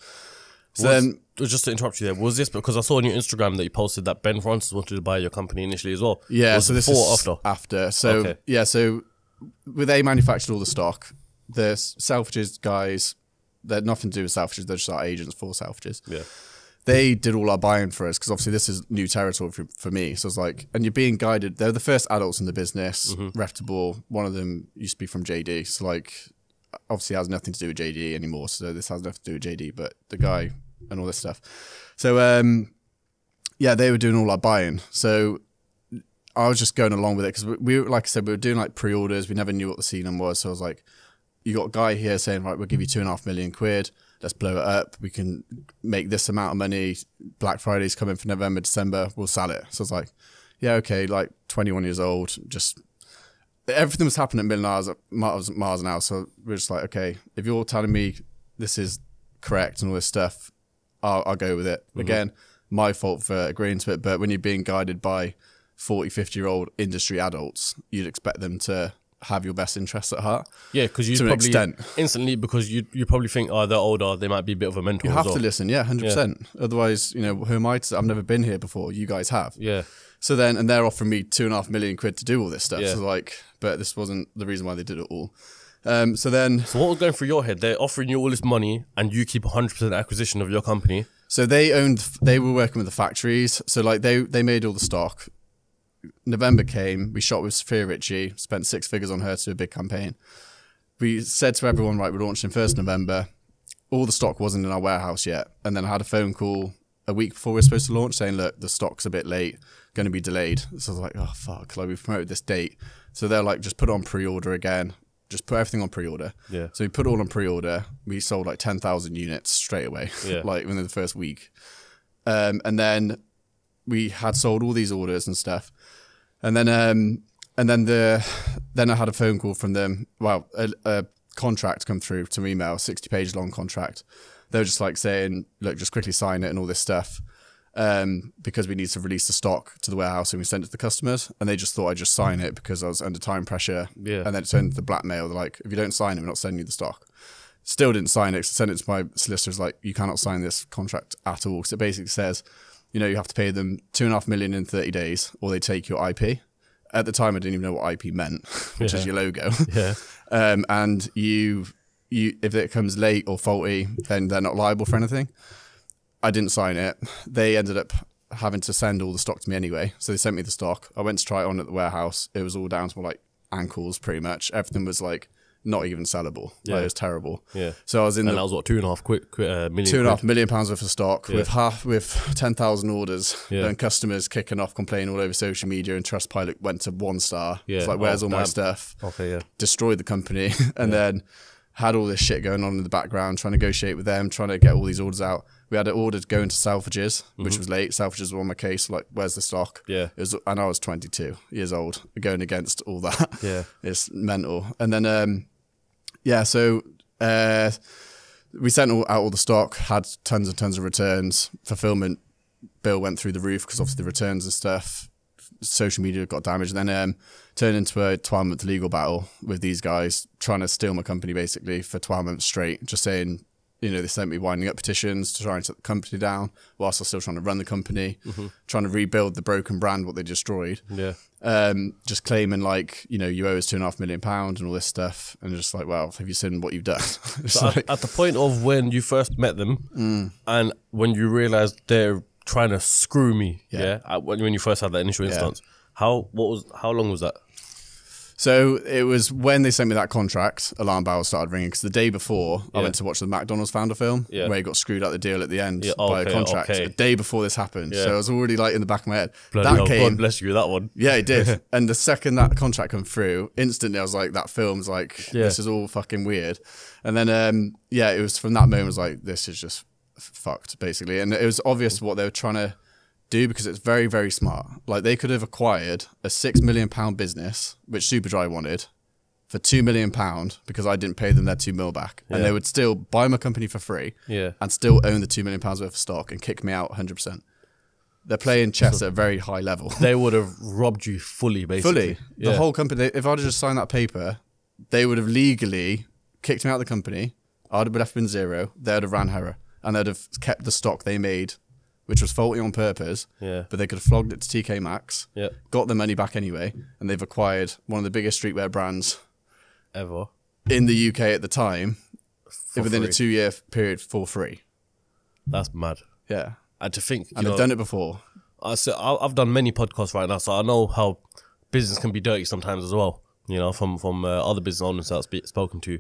So Was- then, just to interrupt you there, was this because I saw on your Instagram that you posted that Ben Francis wanted to buy your company initially as well? yeah. Was so this before or is after? after. So Okay. yeah. So with they manufactured all the stock. The Selfridges guys, they're nothing to do with Selfridges. They're just our agents for Selfridges. Yeah. they did all our buying for us because obviously this is new territory for, for me. So it's like, and you're being guided. They're the first adults in the business, mm-hmm. reputable. One of them used to be from JD. So like, obviously has nothing to do with JD anymore. So this has nothing to do with JD, but the guy and all this stuff. So um, yeah, they were doing all our buying. So I was just going along with it because we, we, were- like I said, we were doing like pre-orders. We never knew what the ceiling was. So I was like, you got a guy here saying, right, we'll give you two and a half million quid. Let's blow it up. We can make this amount of money. Black Friday's coming for November, December. We'll sell it. So I was like, yeah, okay, like 21 years old, just everything was happening at million miles, miles, miles an hour. So we're just like, okay, if you're telling me this is correct and all this stuff, I'll, I'll go with it. Mm-hmm. Again, my fault for agreeing to it. But when you're being guided by 40, 50 year old industry adults, you'd expect them to have your best interests at heart. Yeah, because you probably extent. instantly because you you probably think oh they're older they might be a bit of a mentor. You have well. to listen, yeah, hundred percent. Otherwise, you know, who am I? To, I've never been here before. You guys have. Yeah, So then, and they're offering me two and a half million quid to do all this stuff. Yeah. So like, but this wasn't the reason why they did it all. Um, so then, So what was going through your head? They're offering you all this money and you keep 100% acquisition of your company. so they owned, they were working with the factories. So like, they they made all the stock. November came. We shot with Sofia Richie. Spent six figures on her to do a big campaign. We said to everyone, right, we're launching first November. All the stock wasn't in our warehouse yet, and then I had a phone call a week before we were supposed to launch saying, look, the stock's a bit late, going to be delayed. So I was like, oh fuck, like we've promoted this date. So they're like, just put on pre-order again. Just put everything on pre-order. Yeah. So we put all on pre-order. We sold like ten thousand units straight away, Yeah. like within the first week. Um, and then we had sold all these orders and stuff. And then um, and then the then I had a phone call from them. Well, a, a contract come through to email, sixty page long contract. They were just like saying, "Look, just quickly sign it and all this stuff." Um, because we need to release the stock to the warehouse and we sent it to the customers, and they just thought I'd just sign it because I was under time pressure. Yeah. And then it turned into blackmail. They're like, if you don't sign it, we're not sending you the stock. Still didn't sign it. Sent it to my solicitors. Like, you cannot sign this contract at all. Because it basically says, you know, you have to pay them two and a half million in thirty days, or they take your IP. At the time, I didn't even know what IP meant, which is your logo. Yeah. um, and you, you, if it comes late or faulty, then they're not liable for anything. I didn't sign it. They ended up having to send all the stock to me anyway. So they sent me the stock. I went to try it on at the warehouse. It was all down to like ankles, pretty much. Everything was like not even sellable. Yeah. Like, it was terrible. Yeah. So I was in And the that was what, two and a half quick, quick uh, million two and a half quid? pounds worth of stock with half with ten thousand orders Yeah. and customers kicking off, complaining all over social media, and Trustpilot went to one star. Yeah. It's like, where's Oh, all my stuff? Okay, yeah. Destroyed the company, and then had all this shit going on in the background, trying to negotiate with them, trying to get all these orders out. We had it ordered going to Selfridges, which was late. Selfridges were on my case, like, where's the stock? Yeah. It was, and I was 22 years old, going against all that. Yeah. it's mental. And then, um, yeah, so uh, we sent all, out all the stock, had tons and tons of returns. Fulfillment bill went through the roof because obviously the returns and stuff, social media got damaged. And then um, turned into a 12 month legal battle with these guys trying to steal my company basically for 12 months straight, just saying, you know, they sent me winding up petitions to try and shut the company down whilst I was still trying to run the company, trying to rebuild the broken brand, what they destroyed Yeah. um, just claiming like you know you owe us two and a half million pounds and all this stuff, and just like, well, have you seen what you've done? Like- at, at the point of when you first met them Mm. and when you realized they're trying to screw me, yeah, Yeah. when, when you first had that initial instance, how what was how long was that? So it was when they sent me that contract, alarm bells started ringing because the day before I went to watch the McDonald's founder film Yeah. where he got screwed out the deal at the end Yeah, by a contract. okay. The day before this happened, Yeah. so I was already like in the back of my head. Bloody that came. God bless you that one. Yeah, it did. and the second that contract come through, instantly I was like, that film's like, Yeah. this is all fucking weird. And then, um, yeah, it was from that moment, I was like, this is just fucked, basically. And it was obvious what they were trying to do because it's very, very smart. Like they could have acquired a six million pound business, which Superdry wanted, for two million pound because I didn't pay them their two mil back, and they would still buy my company for free Yeah. and still own the two million pounds worth of stock and kick me out 100. percent They're playing chess at a very high level. They would have robbed you fully, basically. Fully. The whole company, if I'd have just signed that paper, they would have legally kicked me out of the company. I'd have been left in zero. They'd have ran Hera. And they'd have kept the stock they made, which was faulty on purpose. Yeah. But they could have flogged it to TK Maxx, Yeah. got the money back anyway. And they've acquired one of the biggest streetwear brands Ever. in the UK at the time For within free. a two year period for free. That's mad. Yeah. And to think, And know, they've done it before. I I- I've done many podcasts right now, so I know how business can be dirty sometimes as well. You know, from from uh, other business owners that I've spoken to,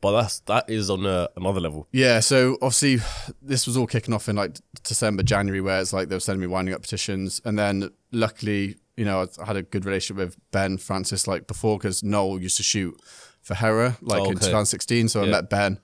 but that's that is on uh, another level. Yeah, so obviously this was all kicking off in like December, January, where it's like they were sending me winding up petitions, and then luckily, you know, I had a good relationship with Ben Francis like before because Noel used to shoot for Hera like in Okay. 2016, so I met Ben,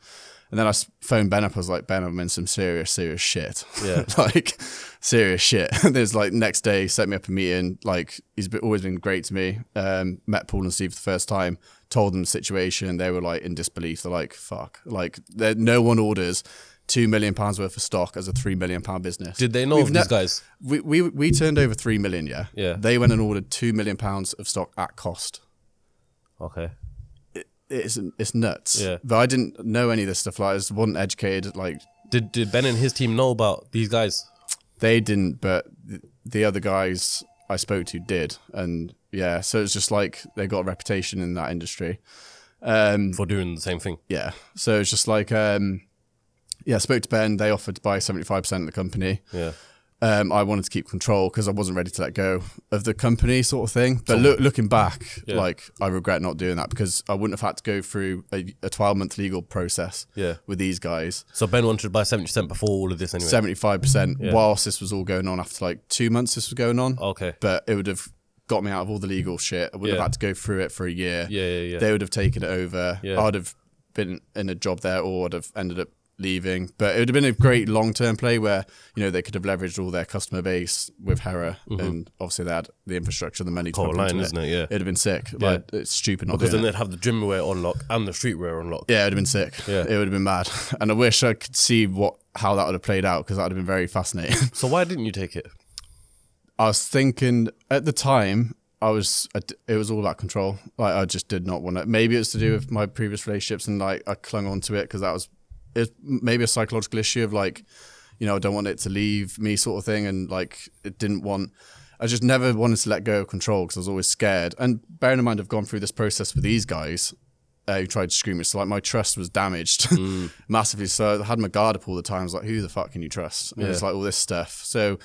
and then I phoned Ben up. I was like, Ben, I'm in some serious, serious shit. Yeah. like serious shit. And there's like next day, set me up a meeting. Like he's been, always been great to me. Um, met Paul and Steve for the first time. Told them the situation. They were like in disbelief. They're like, "Fuck!" Like no one orders two million pounds worth of stock as a three million pound business. Did they know We've of these guys? We, we we turned over three million. Yeah. Yeah. They went and ordered two million pounds of stock at cost. Okay. It's it's nuts. Yeah. But I didn't know any of this stuff. Like I just wasn't educated. Like Did did Ben and his team know about these guys? They didn't, but the other guys I spoke to did, and yeah, so it's just like they got a reputation in that industry. Um, for doing the same thing. yeah, so it's just like um, yeah, I spoke to Ben. They offered to buy seventy five percent of the company. Yeah. Um, I wanted to keep control because I wasn't ready to let go of the company, sort of thing. But look, looking back, Yeah. like I regret not doing that because I wouldn't have had to go through a, twelve month legal process Yeah. with these guys. So Ben wanted to buy seventy percent before all of this anyway. Seventy five percent. Whilst this was all going on, after like two months, this was going on. Okay. but it would have got me out of all the legal shit. I would Yeah. have had to go through it for a year. Yeah, yeah, yeah. They would have taken it over. Yeah. I'd have been in a job there or I'd have ended up leaving. But it would have been a great long term play where, you know, they could have leveraged all their customer base with Hera mm-hmm. and obviously they had the infrastructure, the money to Core pump line, into isn't it? Yeah. It'd have been sick. Like it's stupid not Because then it. they'd have the gym wear on lock and the streetwear on lock. Yeah, it'd have been sick. Yeah. It would have been mad. And I wish I could see what how that would have played out because that would have been very fascinating. So why didn't you take it? I was thinking at the time, I was it was all about control. Like I just did not want it. Maybe it's to do with my previous relationships and like I clung on to it because that was it. Maybe a psychological issue of like, you know, I don't want it to leave me sort of thing, and like it didn't want. I just never wanted to let go of control because I was always scared. And bearing in mind, I've gone through this process with these guys uh, who tried to screw me. So like my trust was damaged massively. So I had my guard up all the time. I was like, who the fuck can you trust? And it's like all this stuff. So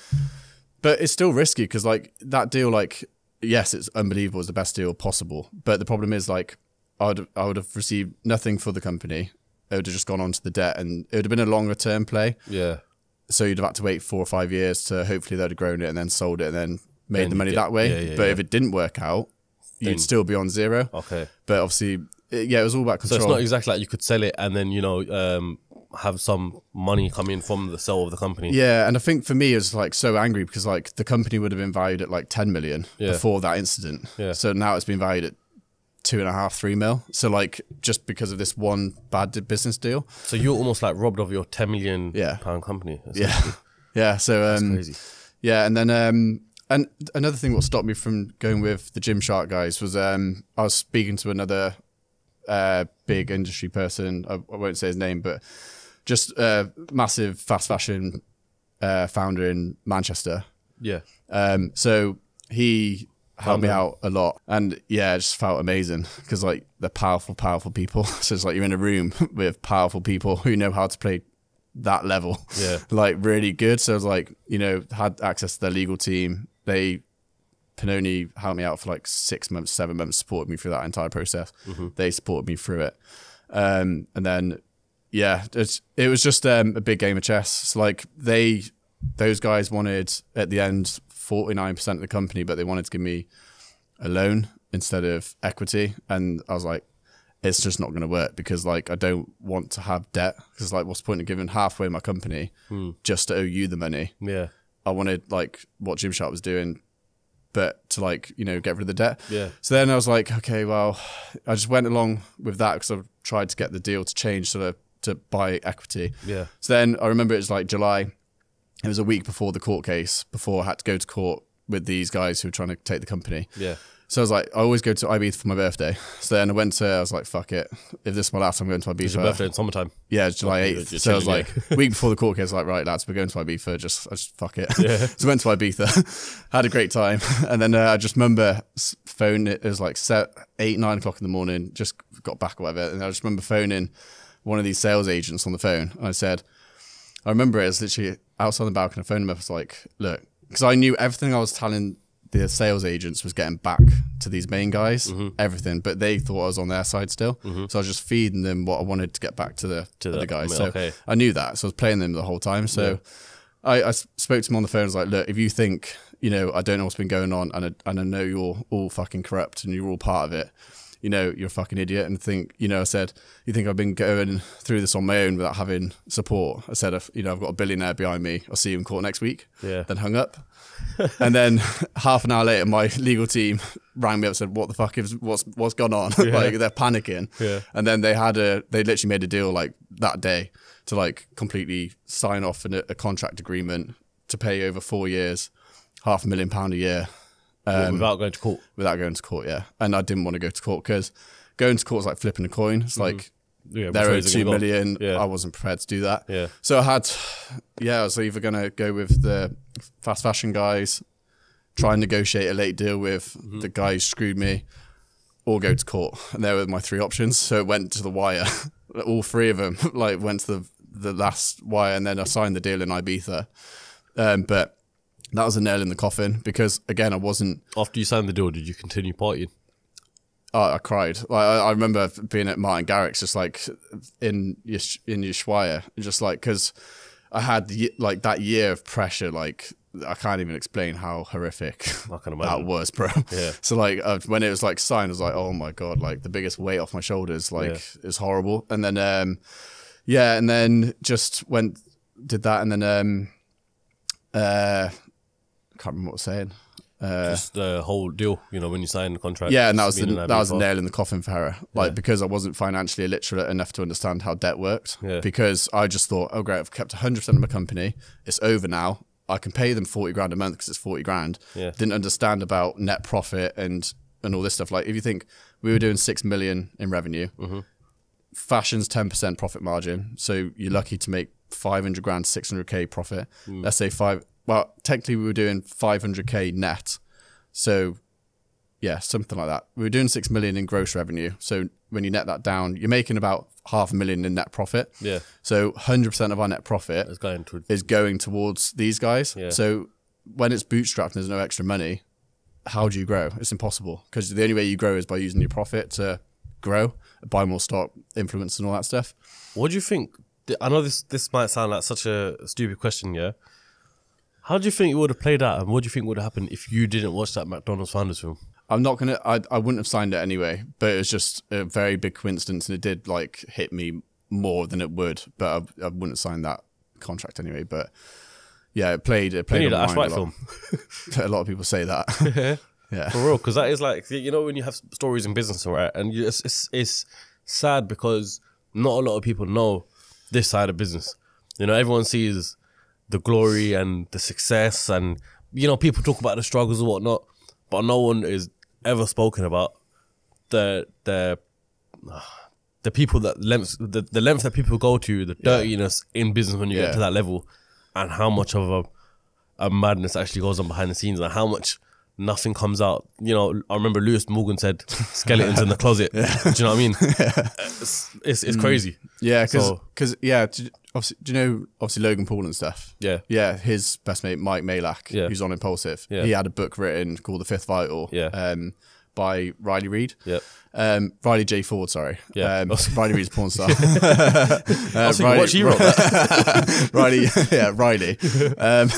but it's still risky because like that deal like yes it's unbelievable it's the best deal possible but the problem is like i would i would have received nothing for the company it would have just gone on to the debt and it would have been a longer term play Yeah. so you'd have had to wait four or five years to hopefully they'd have grown it and then sold it and then made Then the money get- that way yeah, yeah, but yeah. if it didn't work out Then- you'd still be on zero Okay. but obviously yeah, it was all about control. So it's not exactly like you could sell it and then you know um, have some money come in from the sale of the company. Yeah, and I think for me, it was like so angry because like the company would have been valued at like 10 million Yeah. before that incident. Yeah. So now it's been valued at two and a half, three mil. So like just because of this one bad business deal. So you're almost like robbed of your 10 million Yeah. pound company. Yeah. Yeah. So, um, Crazy. yeah. And then, um, and another thing what stopped me from going with the Gymshark guys was, um, I was speaking to another, uh, big industry person. I, I won't say his name, but just a massive fast fashion, uh, founder in Manchester. Yeah. Um, so he helped me out a lot, and yeah, it just felt amazing because like they're powerful, powerful people. so it's like you're in a room with powerful people who know how to play that level, Yeah. like really good. So I was like, you know, had access to their legal team. They Panoni helped me out for like six months, seven months, supported me through that entire process. They supported me through it, um, and then yeah, it's, it was just um, a big game of chess. It's like they, those guys wanted at the end forty nine percent of the company, but they wanted to give me a loan instead of equity, and I was like, it's just not going to work because like I don't want to have debt because like what's the point of giving halfway my company just to owe you the money? Yeah. I wanted like what Gymshark was doing, but to like you know get rid of the debt. Yeah. So then I was like, okay, well, I just went along with that because I tried to get the deal to change to to buy equity. Yeah. So then I remember it was like July. It was a week before the court case, before I had to go to court with these guys who were trying to take the company. Yeah. So I was like, I always go to Ibiza for my birthday. So then I went to, I was like, fuck it. If this is my last time going to Ibiza. It's your birthday in summertime. Yeah, it's July 8th. you're so I was like, week before the court case, like, right, lads, we're going to Ibiza. Just, I just fuck it. Yeah. so I went to Ibiza, had a great time. And then uh, I just remember phone, it was like set, 8, 9 o'clock in the morning, just got back or whatever. And I just remember phoning one of these sales agents on the phone. And I said, I remember it was literally outside the balcony. I phoned him up. I was like, look, because I knew everything I was telling the sales agents was getting back to these main guys, Mm-hmm. everything, but they thought I was on their side still. So I was just feeding them what I wanted to get back to the To the- guys. I So okay. I knew that, so I was playing them the whole time. So I spoke to him on the phone. I was like, look, if you think you know I don't know what's been going on, and I, and I know you're all fucking corrupt and you're all part of it. You know, you're a fucking idiot, and think, you know, I said, you think I've been going through this on my own without having support? I said, if, you know, I've got a billionaire behind me. I'll see you in court next week. Yeah. Then hung up. and then half an hour later, my legal team rang me up and said, "What the fuck is what's what's gone on?" like they're panicking. Yeah. And then they had a they literally made a deal like that day to like completely sign off in a, a contract agreement to pay over four years, half a million pound a year Um, without going to court. without going to court. Yeah. And I didn't want to go to court because going to court is like flipping a coin. It's like Yeah, way owed is it two million. Yeah. I wasn't prepared to do that. Yeah. So I had, yeah, I was either going to go with the fast fashion guys, try and negotiate a late deal with Mm-hmm. the guy who screwed me, or go to court. And there were my three options. So it went to the wire. All three of them like went to the the last wire, and then I signed the deal in Ibiza. Um, but that was a nail in the coffin because again, I wasn't. After you signed the deal, did you continue partying? Oh, I cried. Like I, I remember being at Martin Garrix, just like in in Ushuaia, just like because I had the, like that year of pressure. Like I can't even explain how horrific that was, bro. Yeah. So like uh, when it was like signed, I was like, oh my god, like the biggest weight off my shoulders. Like Yeah. it's horrible. And then um, yeah, and then just went did that, and then um, uh, can't remember what I was saying. Uh, Just the whole deal, you know, when you sign the contract. yeah, and that was the, that that was nail in the coffin for her. Like Yeah. because I wasn't financially illiterate enough to understand how debt worked. Yeah. Because I just thought, oh great, I've kept 100 percent of my company. It's over now. I can pay them 40 grand a month because it's 40 grand. Yeah. Didn't understand about net profit and and all this stuff. Like if you think we were doing six million in revenue, Mm-hmm. fashion's 10 percent profit margin. So you're lucky to make 500 grand, 600k profit. Mm. Let's say five. Well, technically we were doing 500k net. So yeah, something like that. We were doing six million in gross revenue. So when you net that down, you're making about half a million in net profit. Yeah, So 100% of our net profit it's going to. is going towards these guys. Yeah. So when it's bootstrapped and there's no extra money, how do you grow? It's impossible because the only way you grow is by using your profit to grow, buy more stock, influence, and all that stuff. What do you think? I know this this might sound like such a stupid question, yeah. How do you think it would have played out, and what do you think would have happened if you didn't watch that McDonald's founders film? I'm not gonna. I I wouldn't have signed it anyway, but it was just a very big coincidence, and it did like hit me more than it would. But I, I wouldn't have signed that contract anyway. But yeah, it played. It We played need on an Ash White a lot. film. a lot of people say that. yeah, For real, because that is like you know when you have stories in business, right? And you, it's, it's it's sad because not a lot of people know this side of business. You know, everyone sees the glory and the success, and you know people talk about the struggles and whatnot, but no one is ever spoken about the the the people that lengths the, the length that people go to, the dirtiness in business when you Yeah. get to that level, and how much of a a madness actually goes on behind the scenes and how much nothing comes out. You know, I remember Lewis Morgan said skeletons in the closet. Yeah. Do you know what I mean? It's, it's, it's crazy. yeah, because So- yeah, do, obviously, do you know obviously Logan Paul and stuff? Yeah. yeah. His best mate Mike Majlak, Yeah. who's on Impulsive, Yeah. he had a book written called The Fifth Vital. Yeah. um, by Riley Reid. Yep. Um, Riley J. Ford, sorry. Yeah. Um, Riley Reid's a porn star. I was thinking, what she wrote that? Riley, yeah, Riley. Um,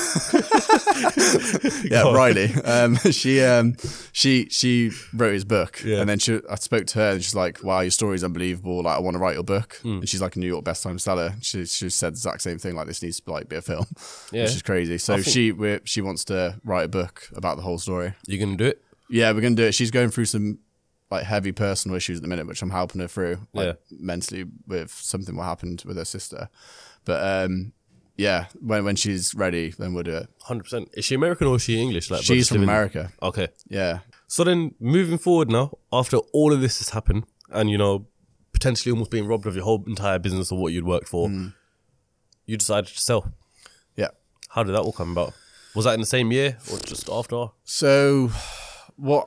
yeah, Riley. Um, she, um, she, she wrote his book, Yeah. and then she, I spoke to her, and she's like, "Wow, your story's unbelievable. Like, I want to write your book." Hmm. And she's like a New York best-time seller. She, she said the exact same thing. Like, this needs to like be a film, Yeah. which is crazy. So think- she, we she wants to write a book about the whole story. You're gonna do it? Yeah, we're gonna do it. She's going through some like heavy personal issues at the minute, which I'm helping her through, like, Yeah. mentally with something what happened with her sister. But um, yeah, when when she's ready, then we'll do it. Hundred percent. Is she American or is she English? Like, She's from living- America. Okay. Yeah, So then, moving forward now, after all of this has happened, and you know, potentially almost being robbed of your whole entire business or what you'd worked for, you decided to sell. yeah. How did that all come about? Was that in the same year or just after? So what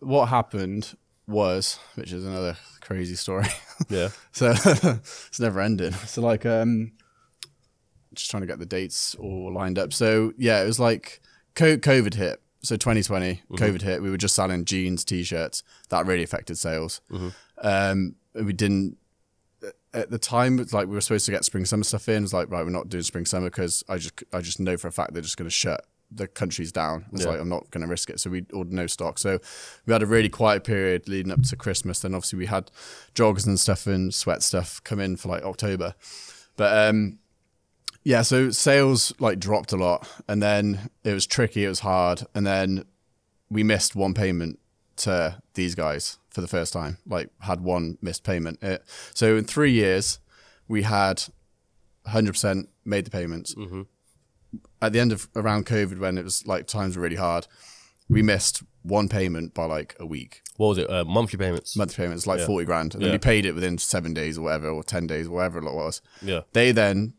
what happened was, which is another crazy story. Yeah. so it's never ending. So like um just trying to get the dates all lined up. So yeah, it was like COVID hit. So 2020, COVID hit. We were just selling jeans, t-shirts. That really affected sales. Um, we didn't at the time. It's like we were supposed to get spring summer stuff in. It's like right, we're not doing spring summer because I just I just know for a fact they're just going to shut the country's down. It's Yeah. like I'm not going to risk it. So we ordered no stock. So we had a really quiet period leading up to Christmas. Then obviously we had joggers and stuff and sweat stuff come in for like October. But um, yeah, so sales like dropped a lot, and then it was tricky. It was hard, and then we missed one payment to these guys for the first time. Like had one missed payment. It, so in three years, we had 100% made the payments. At the end of around COVID, when it was like times were really hard, we missed one payment by like a week. What was it? Uh, monthly payments. Monthly payments like Yeah. 40 grand, and Yeah. then we paid it within seven days or whatever, or 10 days, or whatever it was. yeah. They then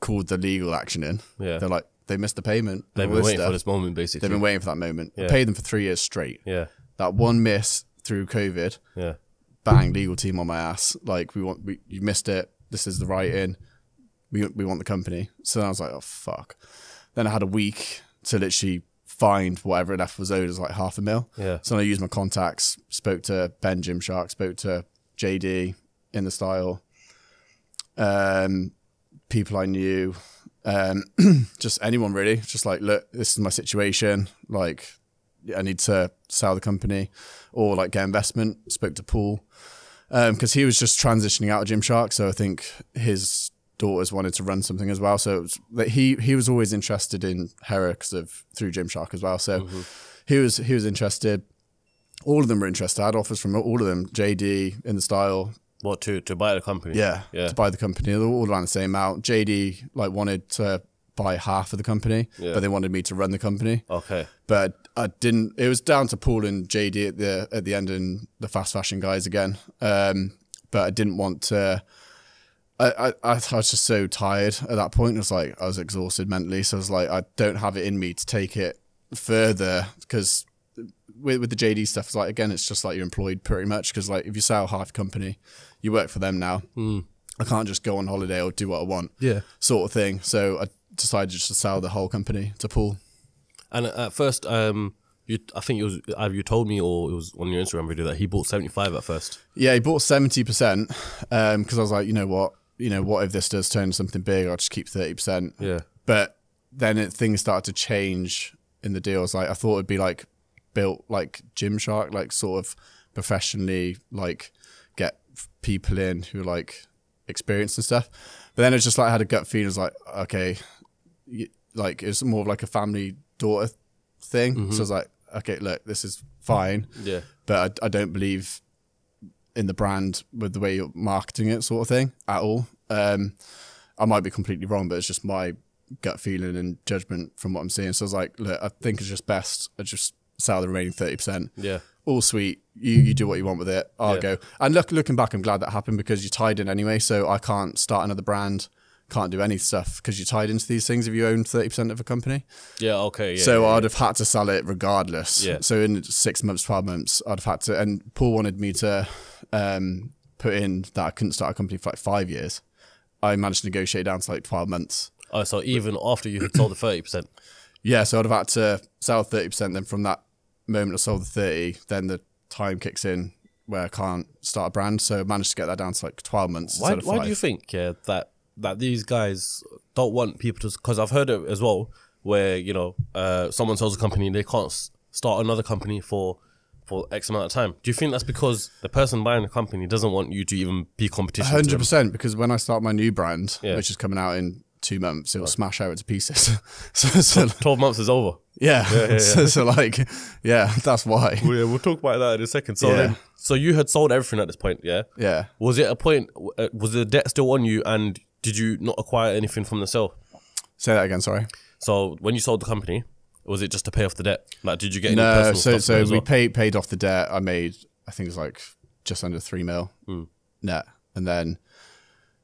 called the legal action in. Yeah. They're like, they missed the payment. They've been waiting for this moment, basically. They've been waiting for that moment. Yeah. Paid them for three years straight. yeah. That one miss through COVID, Yeah. bang, legal team on my ass. Like, we want, we, you missed it. This is the write-in. We we want the company. So then I was like, oh fuck. Then I had a week to literally find whatever left was owed as like half a mil. Yeah. So I used my contacts, spoke to Ben Gymshark, spoke to JD in the style, um, people I knew, um, just anyone really. Just like, look, this is my situation. Like, I need to sell the company or like get investment. Spoke to Paul because he was just transitioning out of Gymshark. So I think his daughters wanted to run something as well. So it was, that he he was always interested in Hera because of through Gymshark as well. So he was he was interested. All of them were interested. I had offers from all of them. JD in the style, What to to buy the company? yeah, Yeah. to buy the company. They were all around the same amount. JD like wanted to buy half of the company, Yeah. but they wanted me to run the company. Okay. But I didn't. It was down to Paul and JD at the at the end and the fast fashion guys again. Um, but I didn't want to. I, I, I was just so tired at that point. It was like I was exhausted mentally. So I was like, I don't have it in me to take it further because with, with the JD stuff, it's like again, it's just like you're employed pretty much because like if you sell half company, you work for them now. I can't just go on holiday or do what I want, Yeah. sort of thing. So I decided just to sell the whole company to Paul. And at first, um, you I think it was either you told me or it was on your Instagram video that he bought seventy five at first. Yeah, he bought seventy percent because I was like, you know what, you know what if this does turn something big, I'll just keep thirty percent. Yeah. But then it, things started to change in the deals. Like I thought it'd be like built like Gymshark, like sort of professionally, like get people in who like experienced and stuff. But then it's just like I had a gut feeling, It's like, okay, like it's more of like a family daughter thing. Mm-hmm. So I was like, okay, look, this is fine, Yeah. but I, I don't believe in the brand with the way you're marketing it, sort of thing, at all. Um, I might be completely wrong, but it's just my gut feeling and judgment from what I'm seeing. So I was like, look, I think it's just best I just sell the remaining thirty percent. Yeah. All sweet. You you do what you want with it. I'll Yeah. go. And look, looking back, I'm glad that happened because you're tied in anyway. So I can't start another brand, can't do any stuff because you're tied into these things if you own thirty percent of a company. Yeah. Okay. Yeah. so yeah, I'd have had to sell it regardless. Yeah. So in six months, twelve months, I'd have had to. And Paul wanted me to um, put in that I couldn't start a company for like five years. I managed to negotiate down to like twelve months. Oh, so even after you had sold the thirty percent. Yeah, so I'd have had to sell thirty percent. Then from that moment I sold the thirty, then the time kicks in where I can't start a brand. So I managed to get that down to like twelve months Why? Why do you think? Yeah, that that these guys don't want people to? Because I've heard it as well, where you know, uh, someone sells a company, they can't start another company for for X amount of time. Do you think that's because the person buying the company doesn't want you to even be competition? Hundred percent. because when I start my new brand, Yeah. which is coming out in two months, it will smash out into pieces. so, so Twelve months is over. yeah, so, so like, yeah, that's why. Well, yeah, we'll talk about that in a second. So Yeah. then, so you had sold everything at this point, yeah? Yeah, Was it a point? uh, Was the debt still on you, and did you not acquire anything from the sale? say that again. Sorry. So when you sold the company, was it just to pay off the debt? Like, did you get any No, so so we well? paid paid off the debt. I made, I think it was like just under three mil Hmm. net, and then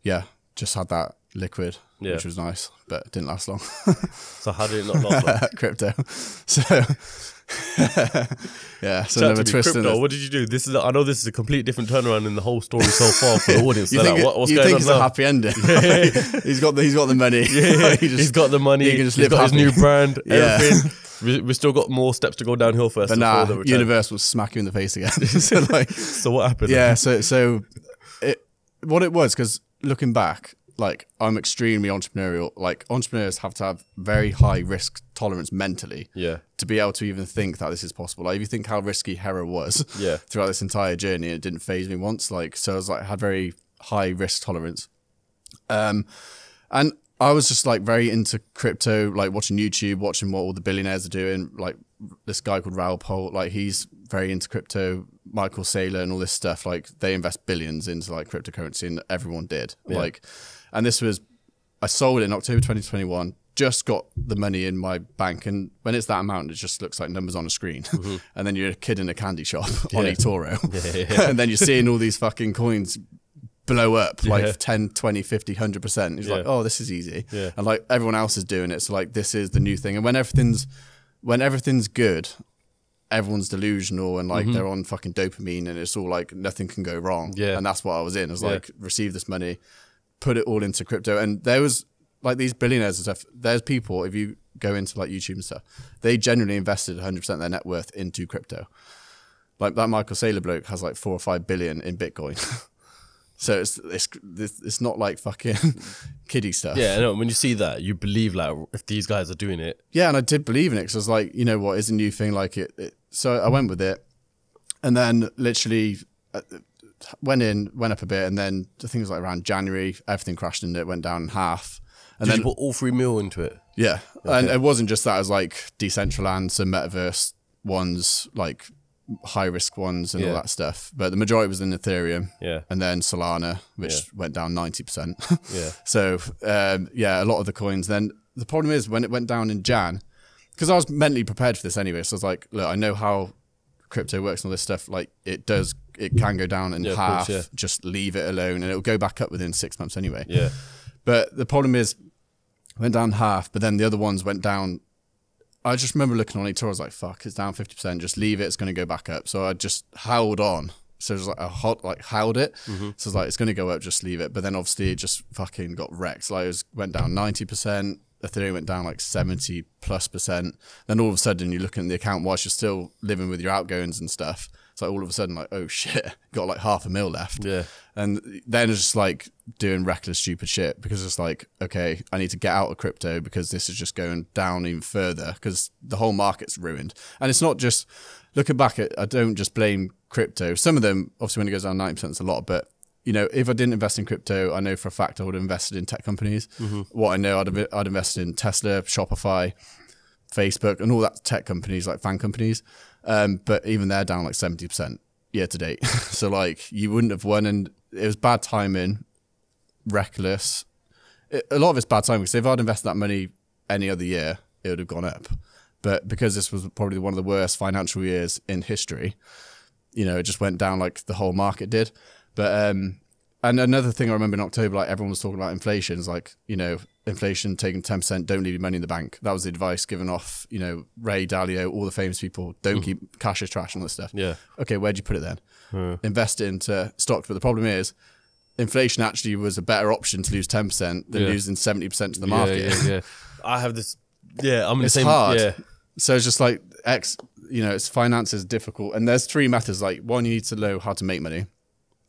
yeah, just had that liquid, Yeah. which was nice, but it didn't last long. So how did it not last long? Crypto, so yeah, so Shout out another twist crypto. What did you do? This is. I know this is a complete different turnaround in the whole story so far for the audience. You They're think, like, what, what's you going think on it's now? a happy ending? he's got the he's got the money. He just- he's got the money. he can just he's live got happy. his new brand. Yeah. Everything. We, we still got more steps to go downhill first. But nah, the universe will smack you in the face again. so like, So what happened? yeah, so so it what it was because looking back, like I'm extremely entrepreneurial. Like entrepreneurs have to have very high risk tolerance mentally. Yeah. To be able to even think that this is possible. Like if you think how risky Hera was Yeah. throughout this entire journey, it didn't phase me once. Like so I was like had very high risk tolerance. Um and I was just like very into crypto, like watching YouTube, watching what all the billionaires are doing. Like this guy called Raoul Pal, like he's very into crypto. Michael Saylor and all this stuff, like they invest billions into like cryptocurrency, and everyone did. Like, and this was, I sold it in October 2021. Just got the money in my bank, and when it's that amount, it just looks like numbers on a screen. and then you're a kid in a candy shop on Yeah. eToro, and then you're seeing all these fucking coins blow up Yeah. like 10 20 50 100% he's like oh this is easy Yeah. and like everyone else is doing it so like this is the new thing and when everything's when everything's good everyone's delusional and like they're on fucking dopamine and it's all like nothing can go wrong Mm-hmm. Yeah. and that's what i was in i was Yeah. like receive this money put it all into crypto and there was like these billionaires and stuff there's people if you go into like youtube and stuff they generally invested 100% of their net worth into crypto like that michael saylor bloke has like four or five billion in bitcoin so it's it's it's not like fucking kiddie stuff Yeah, I know. When you see that, you believe like if these guys are doing it, yeah, and I did believe in it because I was like, you know what, is a new thing. Like it, it so I went with it, and then literally uh, went in, went up a bit, and then I think it was like around January, everything crashed and it went down in half. And did then you put all three mil into it? yeah, and it wasn't just that. It was like Decentraland, some metaverse ones, like high risk ones, and Yeah. all that stuff. But the majority was in Ethereum. Yeah. and then Solana, which Yeah. went down ninety percent. Yeah. So um, yeah, a lot of the coins. Then the problem is when it went down in Jan, because I was mentally prepared for this anyway. So I was like, look, I know how crypto works and all this stuff. Like it does, it can go down in Yeah, half. course, yeah. Just leave it alone, and it'll go back up within six months anyway. Yeah. But the problem is, went down half, but then the other ones went down. I just remember looking on eToro, I was like, fuck, it's down 50%, just leave it, it's going to go back up. So I just held on. So it was like a hot, like held it. Mm-hmm. So it's like, it's going to go up, just leave it. But then obviously it just fucking got wrecked. Like it was, went down 90%. Ethereum went down like 70 plus percent. Then all of a sudden you're looking at the account whilst you're still living with your outgoings and stuff. It's like all of a sudden, like, oh shit, got like half a mil left. Yeah. And then it's just like doing reckless, stupid shit because it's like, okay, I need to get out of crypto because this is just going down even further because the whole market's ruined. And it's not just looking back at, I don't just blame crypto. Some of them, obviously, when it goes down 90%, it's a lot, but you know, if I didn't invest in crypto, I know for a fact I would have invested in tech companies. Mm-hmm. What I know, I'd have I'd invested in Tesla, Shopify, Facebook, and all that tech companies like FAANG companies. Um, but even they're down like seventy percent year to date. so like you wouldn't have won, and it was bad timing, reckless. It, a lot of it's bad timing because if I'd invested that money any other year, it would have gone up. But because this was probably one of the worst financial years in history, you know, it just went down like the whole market did. But um, and another thing I remember in October, like everyone was talking about inflation, is like you know, inflation taking ten percent, don't leave your money in the bank. That was the advice given off, you know, Ray Dalio, all the famous people. Don't hmm. keep cash as trash and all this stuff. Yeah. Okay, where'd you put it then? Invest it into stocks. But the problem is, inflation actually was a better option to lose ten percent than Yeah. losing seventy percent to the market. Yeah, yeah, yeah. I have this. Yeah, I'm in It's the same. hard. Yeah, So it's just like X, you know, it's finance is difficult. And there's three methods. Like one, you need to know how to make money.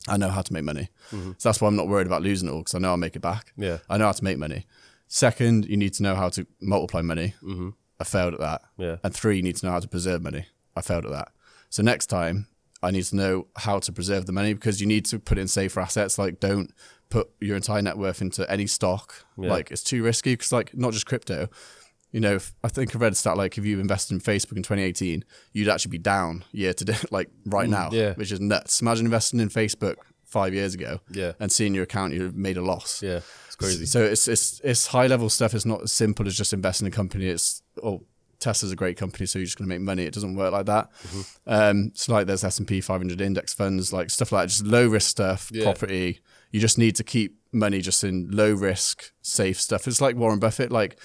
I know how to make money. So that's why I'm not worried about losing it all because I know I'll make it back. Mm-hmm. Yeah. I know how to make money. Second, you need to know how to multiply money. Mm-hmm. I failed at that. Yeah. And three, you need to know how to preserve money. I failed at that. So next time, I need to know how to preserve the money because you need to put in safer assets. Like, don't put your entire net worth into any stock. Yeah. Like, it's too risky because, like, not just crypto. You know, if, I think I read a stat like if you invested in Facebook in 2018, you'd actually be down year to day, like right now, Mm, yeah. which is nuts. Imagine investing in Facebook five years ago, Yeah. and seeing your account, you've made a loss. yeah. It's crazy. So it's it's it's high level stuff. It's not as simple as just investing in a company. It's oh, Tesla's a great company, so you're just going to make money. It doesn't work like that. Mm-hmm. Um, it's like there's S and P 500 index funds, like stuff like that, just low risk stuff, Yeah. property. You just need to keep money just in low risk, safe stuff. It's like Warren Buffett, like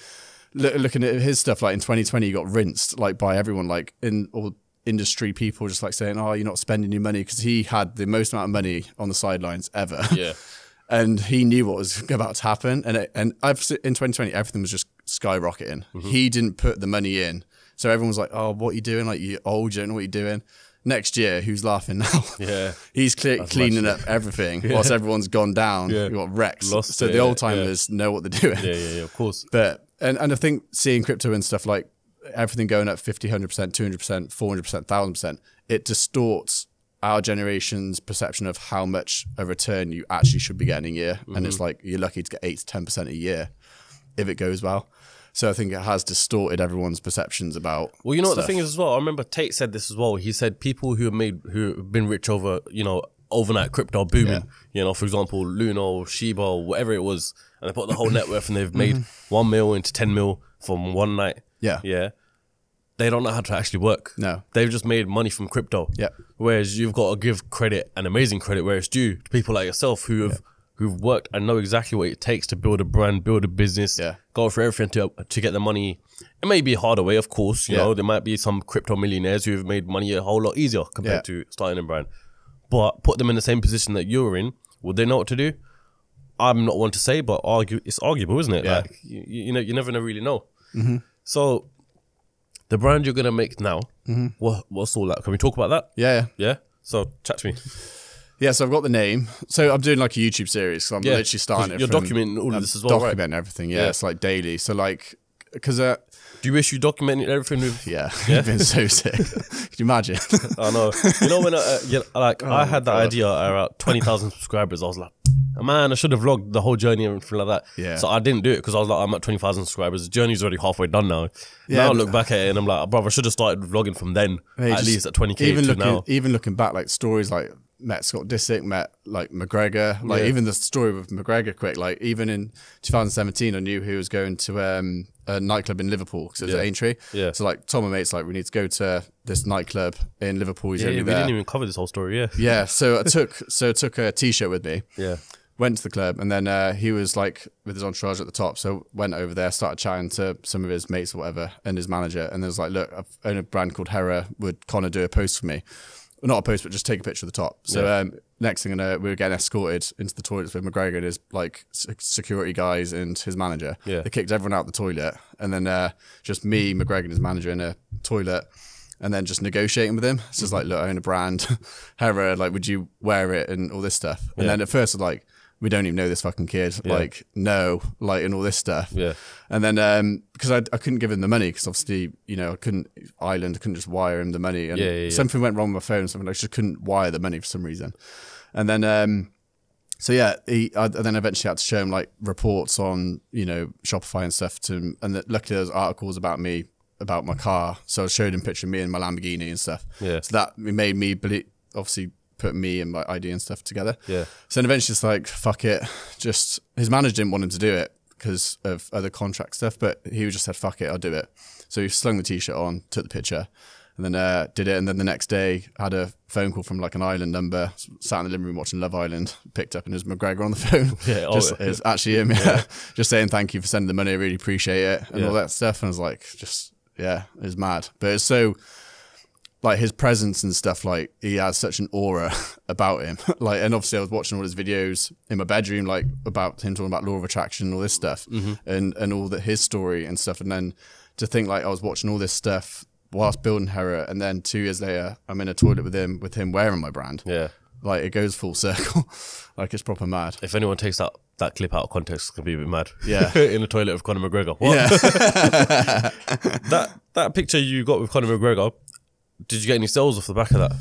look, looking at his stuff. Like in 2020, he got rinsed like by everyone, like in all industry people, just like saying, "Oh, you're not spending your money," because he had the most amount of money on the sidelines ever yeah. and he knew what was about to happen. And it, and I've in 2020, everything was just skyrocketing. Mm-hmm. He didn't put the money in, so everyone was like, "Oh, what are you doing? Like you old, you don't know what you're doing." Next year, who's laughing now? Yeah. he's cle- cleaning up everything whilst everyone's gone down. Yeah. Got wrecks. Lost so it, the old timers know what they're doing. Yeah, yeah, yeah. Of course. But and, and I think seeing crypto and stuff like everything going up 50, 100%, 200%, 400%, 1000%, it distorts our generation's perception of how much a return you actually should be getting a year. And it's mm-hmm. like you're lucky to get 8 to 10% a year if it goes well. So I think it has distorted everyone's perceptions about. Well, you know what the thing is as well. I remember Tate said this as well. He said people who have made who have been rich over you know overnight crypto booming. Yeah. You know, for example, Luna or Shiba or whatever it was, and they put the whole net worth and they've mm-hmm. made one mil into ten mil from one night. Yeah. yeah. They don't know how to actually work. No. they've just made money from crypto. Yeah. Whereas you've got to give credit and amazing credit where it's due to people like yourself who have who've worked and know exactly what it takes to build a brand, build a business, Yeah. go for everything to to get the money. It may be a harder way, of course. You Yeah. know, there might be some crypto millionaires who have made money a whole lot easier compared Yeah. to starting a brand. But put them in the same position that you're in, would they know what to do? I'm not one to say, but argue it's arguable, isn't it? Yeah. Like you, you know, you never know really know. So the brand you're gonna make now, what what's all that? Can we talk about that? Yeah, yeah. Yeah. So chat to me. Yeah, so I've got the name. So I'm doing like a YouTube series. So I'm Yeah, literally starting it. you're from- documenting all of this as well, right? Documenting everything. Yeah, Yeah. it's like daily. So like, because uh, Do you wish you documented everything with? yeah, it's been so sick. Could you imagine? I know. You know when I, uh, yeah, like I had that Oh idea around twenty thousand subscribers. I was like, man, I should have vlogged the whole journey and everything like that. Yeah. So I didn't do it because I was like, I'm at twenty thousand subscribers. The journey's already halfway done now. Yeah, now I look back at it and I'm like, brother, I should have started vlogging from then. Hey, at just least at twenty k even to looking, now. even looking back, like stories like met Scott Disick, met like McGregor, like Yeah. even the story with McGregor. Quick, like even in 2017, I knew he was going to um, a nightclub in Liverpool because it was Yeah. Aintree. Yeah. So like Tom and mates like we need to go to this nightclub in Liverpool. He's Yeah, only we there. didn't even cover this whole story. Yeah. yeah. So I took so I took a t-shirt with me. Yeah. went to the club and then uh, he was like with his entourage at the top so went over there started chatting to some of his mates or whatever and his manager and there's like look I own a brand called hera would Conor do a post for me well, not a post but just take a picture of the top so Yeah. um, next thing i know we were getting escorted into the toilets with mcgregor and his like security guys and his manager Yeah. they kicked everyone out the toilet and then uh, just me mcgregor and his manager in a toilet and then just negotiating with him. It's just like, look, I own a brand, Hera, like, would you wear it and all this stuff? And Yeah. then at first, like, we don't even know this fucking kid, Yeah. like, no, like, and all this stuff. Yeah. And then um, because I, I couldn't give him the money because obviously you know I couldn't Ireland I couldn't just wire him the money and Yeah, yeah, something went wrong with my phone something I just couldn't wire the money for some reason and then um, so yeah he I, and then eventually had to show him like reports on you know Shopify and stuff to and that luckily there's articles about me about my car so I showed him picture of me and my Lamborghini and stuff Yeah. so that made me believe obviously put me and my ID and stuff together Yeah. so then eventually it's like, fuck it. Just his manager didn't want him to do it because of other contract stuff, but he just said, fuck it, I'll do it. So he slung the t shirt on, took the picture, and then uh, did it. And then the next day, had a phone call from like an island number, sat in the living room watching Love Island, picked up, and it was McGregor on the phone. Yeah, oh, just, yeah. it was actually him, yeah. just saying thank you for sending the money, I really appreciate it, and Yeah. all that stuff. And I was like, just, yeah, it's mad. But it's so like his presence and stuff like he has such an aura about him like and obviously i was watching all his videos in my bedroom like about him talking about law of attraction and all this stuff mm-hmm. and and all that his story and stuff and then to think like i was watching all this stuff whilst building Hera and then two years later i'm in a toilet with him with him wearing my brand Yeah. like it goes full circle like it's proper mad If anyone takes that that clip out of context, it's gonna be a bit mad. Yeah. in the toilet with Conor McGregor. What? yeah That that picture you got with Conor McGregor, did you get any sales off the back of that?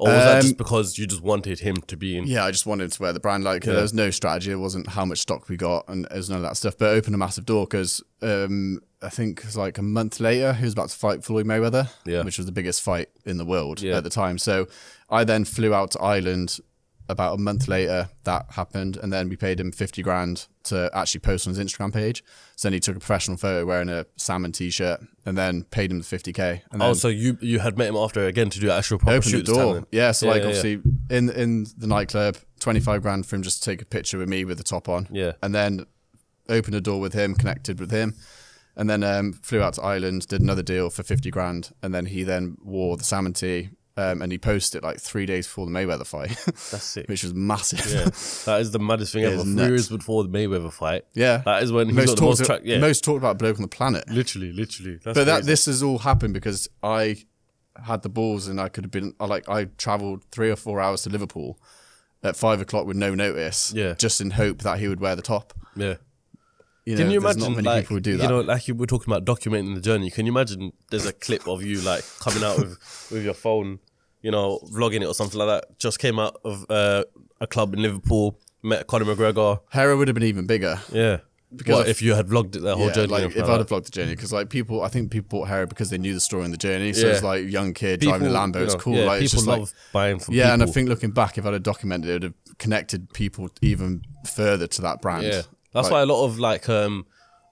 Or was that Um, just because you just wanted him to be in? Yeah, I just wanted to wear the brand. Like, there was no strategy. It wasn't how much stock we got, and there's none of that stuff. But it opened a massive door because um, I think it was like a month later, he was about to fight Floyd Mayweather, Yeah. which was the biggest fight in the world Yeah. at the time. So I then flew out to Ireland. About a month later, that happened, and then we paid him fifty grand to actually post on his Instagram page. So then he took a professional photo wearing a salmon t-shirt, and then paid him the fifty k. And then Oh, so you you had met him after again to do actual proper opened the door. Yeah, so Yeah, like yeah, yeah. obviously in in the nightclub, twenty five grand for him just to take a picture with me with the top on. Yeah. and then opened a door with him, connected with him, and then um, flew out to Ireland, did another deal for fifty grand, and then he then wore the salmon tee. Um, and he posted it like three days before the Mayweather fight, That's sick. which was massive. Yeah, that is the maddest thing ever. Three years before the Mayweather fight. Yeah. that is when he most got the most talked, track. Yeah, most talked about bloke on the planet. literally, literally. That's But that this has all happened because I had the balls and I could have been I like I travelled three or four hours to Liverpool at five o'clock with no notice. Yeah. Just in hope that he would wear the top. yeah. You know, Can you imagine, not many like, people would do that. you know, like you were talking about documenting the journey. Can you imagine there's a clip of you like coming out with with your phone, you know, vlogging it or something like that? Just came out of uh, a club in Liverpool, met Conor McGregor. Hera would have been even bigger. Yeah, Because of- if you had vlogged it, that whole Yeah, journey. like if everything I'd have vlogged the journey, because like people, I think people bought Hera because they knew the story in the journey. So Yeah. it's like young kid that. driving a People, Lambo. you It's cool. Yeah, like people just love like buying from yeah, people. and I think looking back, if I'd have documented, it, it would have connected people even further to that brand. Yeah, that's Like, why a lot of like um,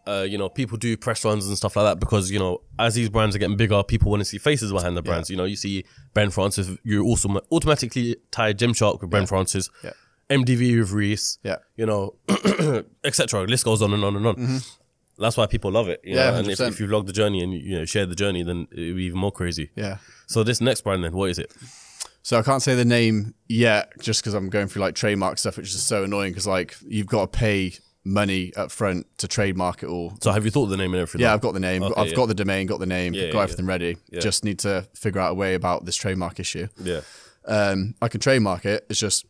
uh, you know, people do press runs and stuff like that because you know, as these brands are getting bigger, people want to see faces behind the brands. You know, you see Ben Francis, you also automatically tie Gymshark with Ben Francis, Yeah. MDV with Reese, Yeah. you know, etc. List goes on and on and on. That's why people love it. You. Yeah, know? and if, 100%. if you vlog the journey and you know share the journey, then it would be even more crazy. Yeah. So this next brand, then, what is it? So I can't say the name yet, just because I'm going through like trademark stuff, which is so annoying. Because like you've got to pay money up front to trademark it all. So have you thought of the name and everything? Yeah, I've got the name. Okay, I've yeah. got the domain, got the name, Yeah, got yeah, everything ready. Just need to figure out a way about this trademark issue. yeah, Um, I can trademark it. It's just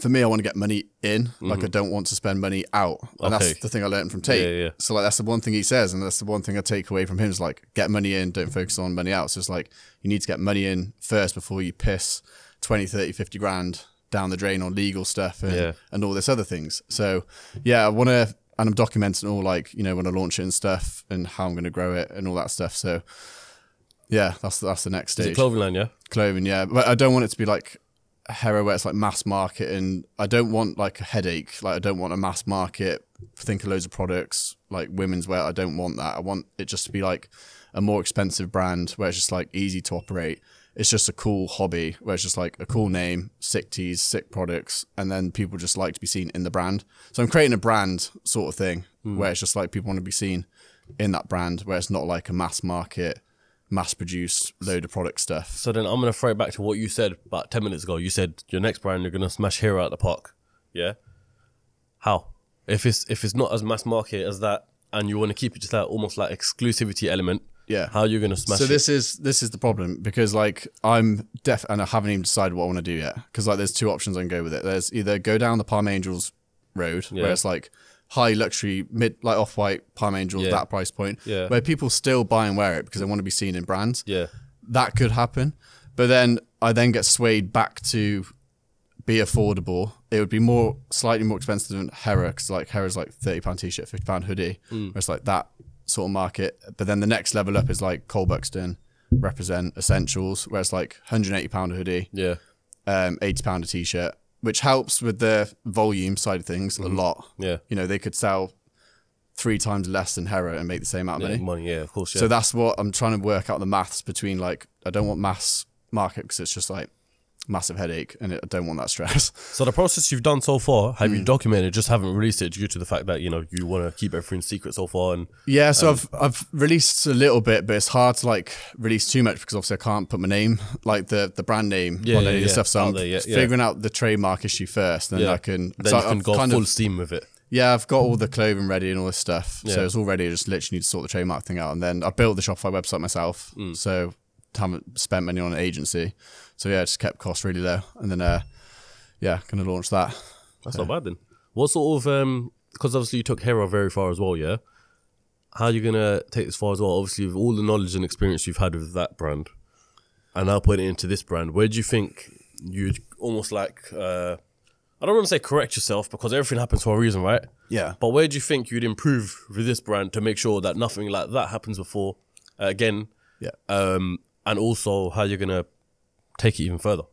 for me, I want to get money in. Like I don't want to spend money out, and Mm-hmm. Okay. that's the thing I learned from Tate. Yeah, yeah. So like that's the one thing he says, and that's the one thing I take away from him is like get money in, don't focus on money out. So it's like you need to get money in first before you piss 20, 30, 50 grand down the drain on legal stuff and, Yeah. and all this other things. So yeah, I want to, and I'm documenting all like you know when I launch it and stuff and how I'm going to grow it and all that stuff. So yeah, that's that's the next is stage it clothing line? Yeah, clothing, yeah. But I don't want it to be like a Hera where it's like mass market, and I don't want like a headache. Like I don't want a mass market. Think of loads of products like women's wear. I don't want that. I want it just to be like a more expensive brand where it's just like easy to operate. It's just a cool hobby where it's just like a cool name, sick teas, sick products, and then people just like to be seen in the brand. So I'm creating a brand sort of thing hmm. where it's just like people want to be seen in that brand, where it's not like a mass market, mass produced load of product stuff. So then I'm gonna throw it back to what you said about ten minutes ago. You said your next brand you're gonna smash Hera out the park. Yeah. How? If it's if it's not as mass market as that, and you want to keep it to that almost like exclusivity element, Yeah. How are you gonna smash so it? this is this is the problem because like I'm deaf and I haven't even decided what I want to do yet because like there's two options I can go with it. There's either go down the Palm Angels road Yeah. where it's like high luxury mid like off white Palm Angels Yeah. that price point Yeah. where people still buy and wear it because they want to be seen in brands. yeah, That could happen, but then I then get swayed back to be affordable. It would be more slightly more expensive than Hera because like Hera's like thirty pound t-shirt, fifty pound hoodie, mm. where it's like that sort of market. But then the next level up is like Cole Buxton, represent essentials, where it's like hundred eighty pound a hoodie, yeah, um, eighty pound a t-shirt, which helps with the volume side of things a lot. yeah. You know, they could sell three times less than Hera and make the same amount of yeah. money. Money, yeah, of course, yeah. So that's what I'm trying to work out the maths between like I don't want mass market because it's just like massive headache and I don't want that stress. So the process you've done so far, have Hmm. you documented? Just haven't released it due to the fact that you know you want to keep everything secret so far. And Yeah, so I've I've released a little bit, but it's hard to like release too much because obviously I can't put my name, like the the brand name Yeah, on yeah, any of the yeah. stuff. So Out I'm there, yeah, figuring out the trademark issue first, then. I can. then so you can I've go kind full of, steam with it. yeah, I've got all the clothing ready and all this stuff, so it's all ready. I just literally need to sort the trademark thing out, and then I built the Shopify website myself, Mm. so haven't spent money on an agency. So yeah, just kept costs really low, and then uh, yeah, gonna launch that. That's not bad then. What sort of um? Because obviously you took Hera very far as well, yeah. How are you gonna take this far as well? Obviously, with all the knowledge and experience you've had with that brand, and now putting it into this brand, where do you think you'd almost like? uh I don't want to say correct yourself because everything happens for a reason, right? Yeah. But where do you think you'd improve with this brand to make sure that nothing like that happens before uh, again? Yeah. Um, and also how you're gonna take it even further.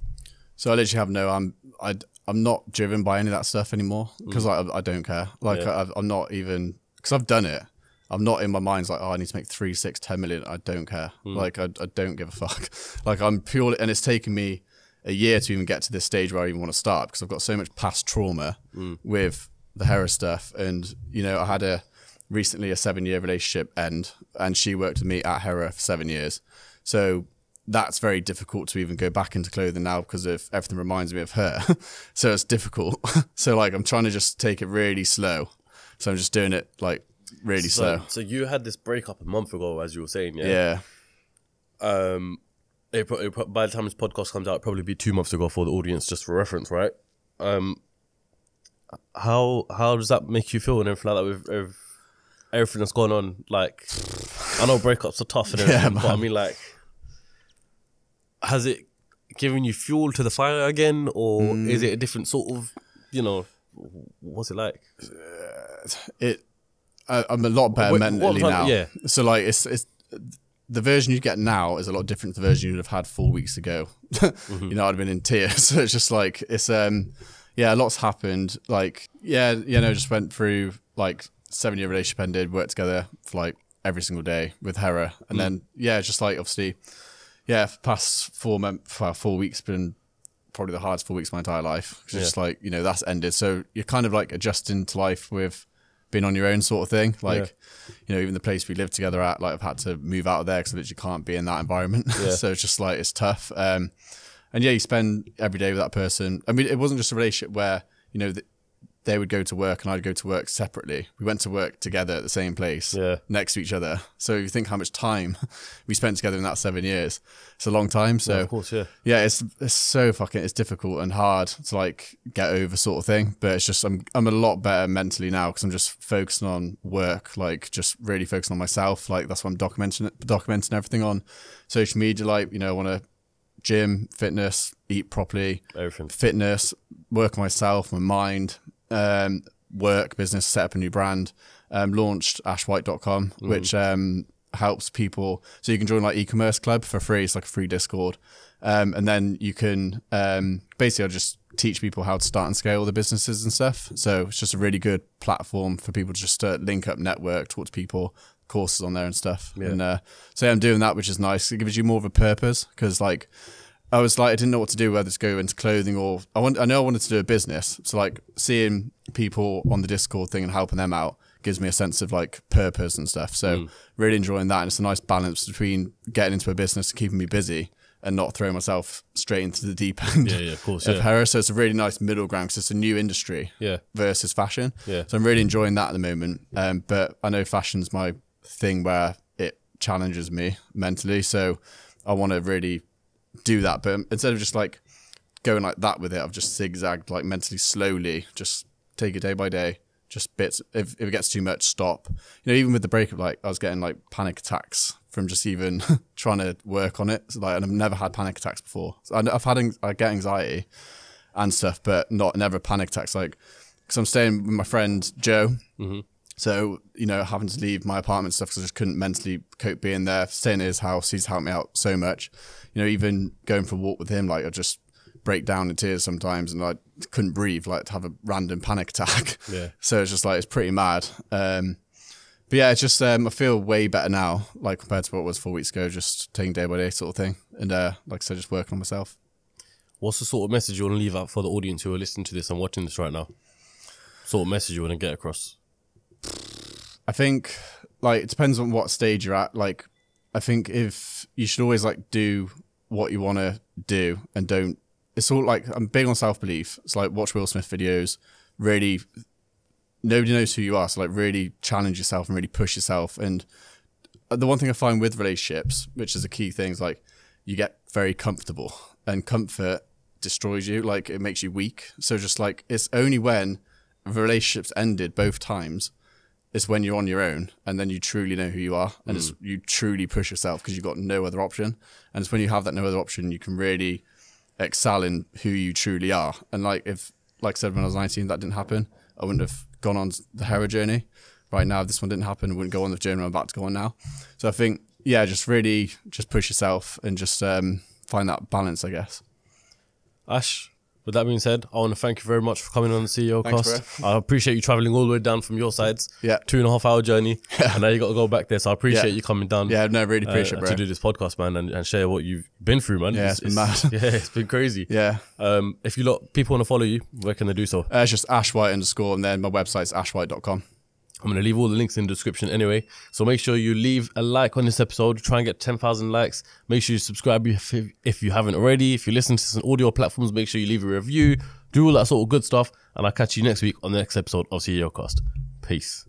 So I literally have no. I'm I I'm not driven by any of that stuff anymore mm. because I I don't care. Like Yeah. I, I'm not even because I've done it. I'm not in my mind's like oh I need to make three, six, ten million. I don't care. Mm. Like I, I don't give a fuck. Like I'm purely and it's taken me a year to even get to this stage where I even want to start because I've got so much past trauma mm. with the Hera stuff. And you know I had a recently a seven year relationship end, and she worked with me at Hera for seven years. So that's very difficult to even go back into clothing now because of everything reminds me of her. so it's difficult. so like I'm trying to just take it really slow. So I'm just doing it like really So, slow. so you had this breakup a month ago, as you were saying, yeah. Yeah. Um, it, it, by the time this podcast comes out, it'll probably be two months ago for the audience, just for reference, right? Um, how how does that make you feel and everything like that with, with everything that's going on? Like, I know breakups are tough and everything, but I mean, like, has it given you fuel to the fire again, or Mm. is it a different sort of, you know, what's it like? It I, I'm a lot better Wait, mentally now. yeah. So like it's it's the version you get now is a lot different to the version you'd have had four weeks ago. Mm-hmm. You know, I'd have been in tears. So it's just like it's um yeah, lots happened. Like yeah, you know, just went through like seven year relationship ended, worked together for like every single day with Hera, and Mm. then yeah, just like obviously yeah, past four months, well, four weeks been probably the hardest four weeks of my entire life. it's just like you know that's ended, so you're kind of like adjusting to life with being on your own sort of thing. Like you know, even the place we live together at, like I've had to move out of there because I literally can't be in that environment. Yeah. so it's just like it's tough. Um, and yeah, you spend every day with that person. I mean, it wasn't just a relationship where you know th- they would go to work and I'd go to work separately. We went to work together at the same place, Yeah. next to each other. So you think how much time we spent together in that seven years. It's a long time. So of course, yeah. yeah, it's it's so fucking it's difficult and hard to like get over sort of thing. But it's just I'm I'm a lot better mentally now because I'm just focusing on work, like just really focusing on myself. Like that's what I'm documenting documenting everything on social media. Like you know, I want to gym, fitness, eat properly, Everything. fitness, work on myself, my mind, um, work, business, set up a new brand, um, launched ashwhite.com, which um, helps people. So you can join like e-commerce club for free. It's like a free Discord. Um, and then you can um, basically I'll just teach people how to start and scale the businesses and stuff. So it's just a really good platform for people to just uh, link up, network, talk to people, courses on there and stuff. And uh, so yeah, I'm doing that, which is nice. It gives you more of a purpose because like I was like, I didn't know what to do, whether to go into clothing or I want. I know I wanted to do a business. So like seeing people on the Discord thing and helping them out gives me a sense of like purpose and stuff. So really enjoying that, and it's a nice balance between getting into a business and keeping me busy and not throwing myself straight into the deep end. Yeah, yeah, of course, Of yeah. So it's a really nice middle ground because it's a new industry Yeah. versus fashion. Yeah. So I'm really enjoying that at the moment. Um, but I know fashion's my thing where it challenges me mentally. So I want to really do that. But instead of just like going like that with it, I've just zigzagged like mentally slowly, just take it day by day, just bits. If, if it gets too much, stop. You know, even with the breakup, like I was getting like panic attacks from just even trying to work on it. So, like, and I've never had panic attacks before. So I've had I get anxiety and stuff, but not never panic attacks. Like, because I'm staying with my friend Joe. Mm-hmm. So, you know, having to leave my apartment and stuff because I just couldn't mentally cope being there, staying at his house. He's helped me out so much. You know, even going for a walk with him, like I just break down in tears sometimes and I couldn't breathe, like to have a random panic attack. Yeah. So it's just like, it's pretty mad. Um, but yeah, it's just, um, I feel way better now, like compared to what it was four weeks ago, just taking day by day sort of thing. And, uh, like I said, just working on myself. What's the sort of message you want to leave out for the audience who are listening to this and watching this right now? Sort of message you want to get across? I think like it depends on what stage you're at. Like I think if you should always like do what you want to do and don't. It's all like I'm big on self belief. It's like watch Will Smith videos. Really, nobody knows who you are. So like really challenge yourself and really push yourself. And the one thing I find with relationships, which is a key thing, is like you get very comfortable and comfort destroys you. Like it makes you weak. So just like it's only when relationships ended both times it's when you're on your own and then you truly know who you are and it's you truly push yourself because you've got no other option. And it's when you have that no other option you can really excel in who you truly are. And like if like I said when I was 19 that didn't happen. I wouldn't have gone on the Hera journey. Right now if this one didn't happen I wouldn't go on the journey I'm about to go on now. So I think yeah just really just push yourself and just um, find that balance I guess. Ash, with that being said, I want to thank you very much for coming on the CEO Thanks, cast. I appreciate you traveling all the way down from your sides. Yeah. Two and a half hour journey. And now you got to go back there. So I appreciate Yeah. you coming down. yeah no really uh, appreciate it bro to do this podcast, man, and, and share what you've been through, man. Yeah, it's been mad. Yeah, it's been crazy. yeah Um, if you lot people want to follow you, where can they do so? uh, it's just ashwhite underscore and then my website's ashwhite.com I'm to leave all the links in the description anyway. So make sure you leave a like on this episode. Try and get 10,000 likes. Make sure you subscribe if, if you haven't already. If you listen to some audio platforms, make sure you leave a review. Do all that sort of good stuff. And I'll catch you next week on the next episode of CEO Cast. Peace.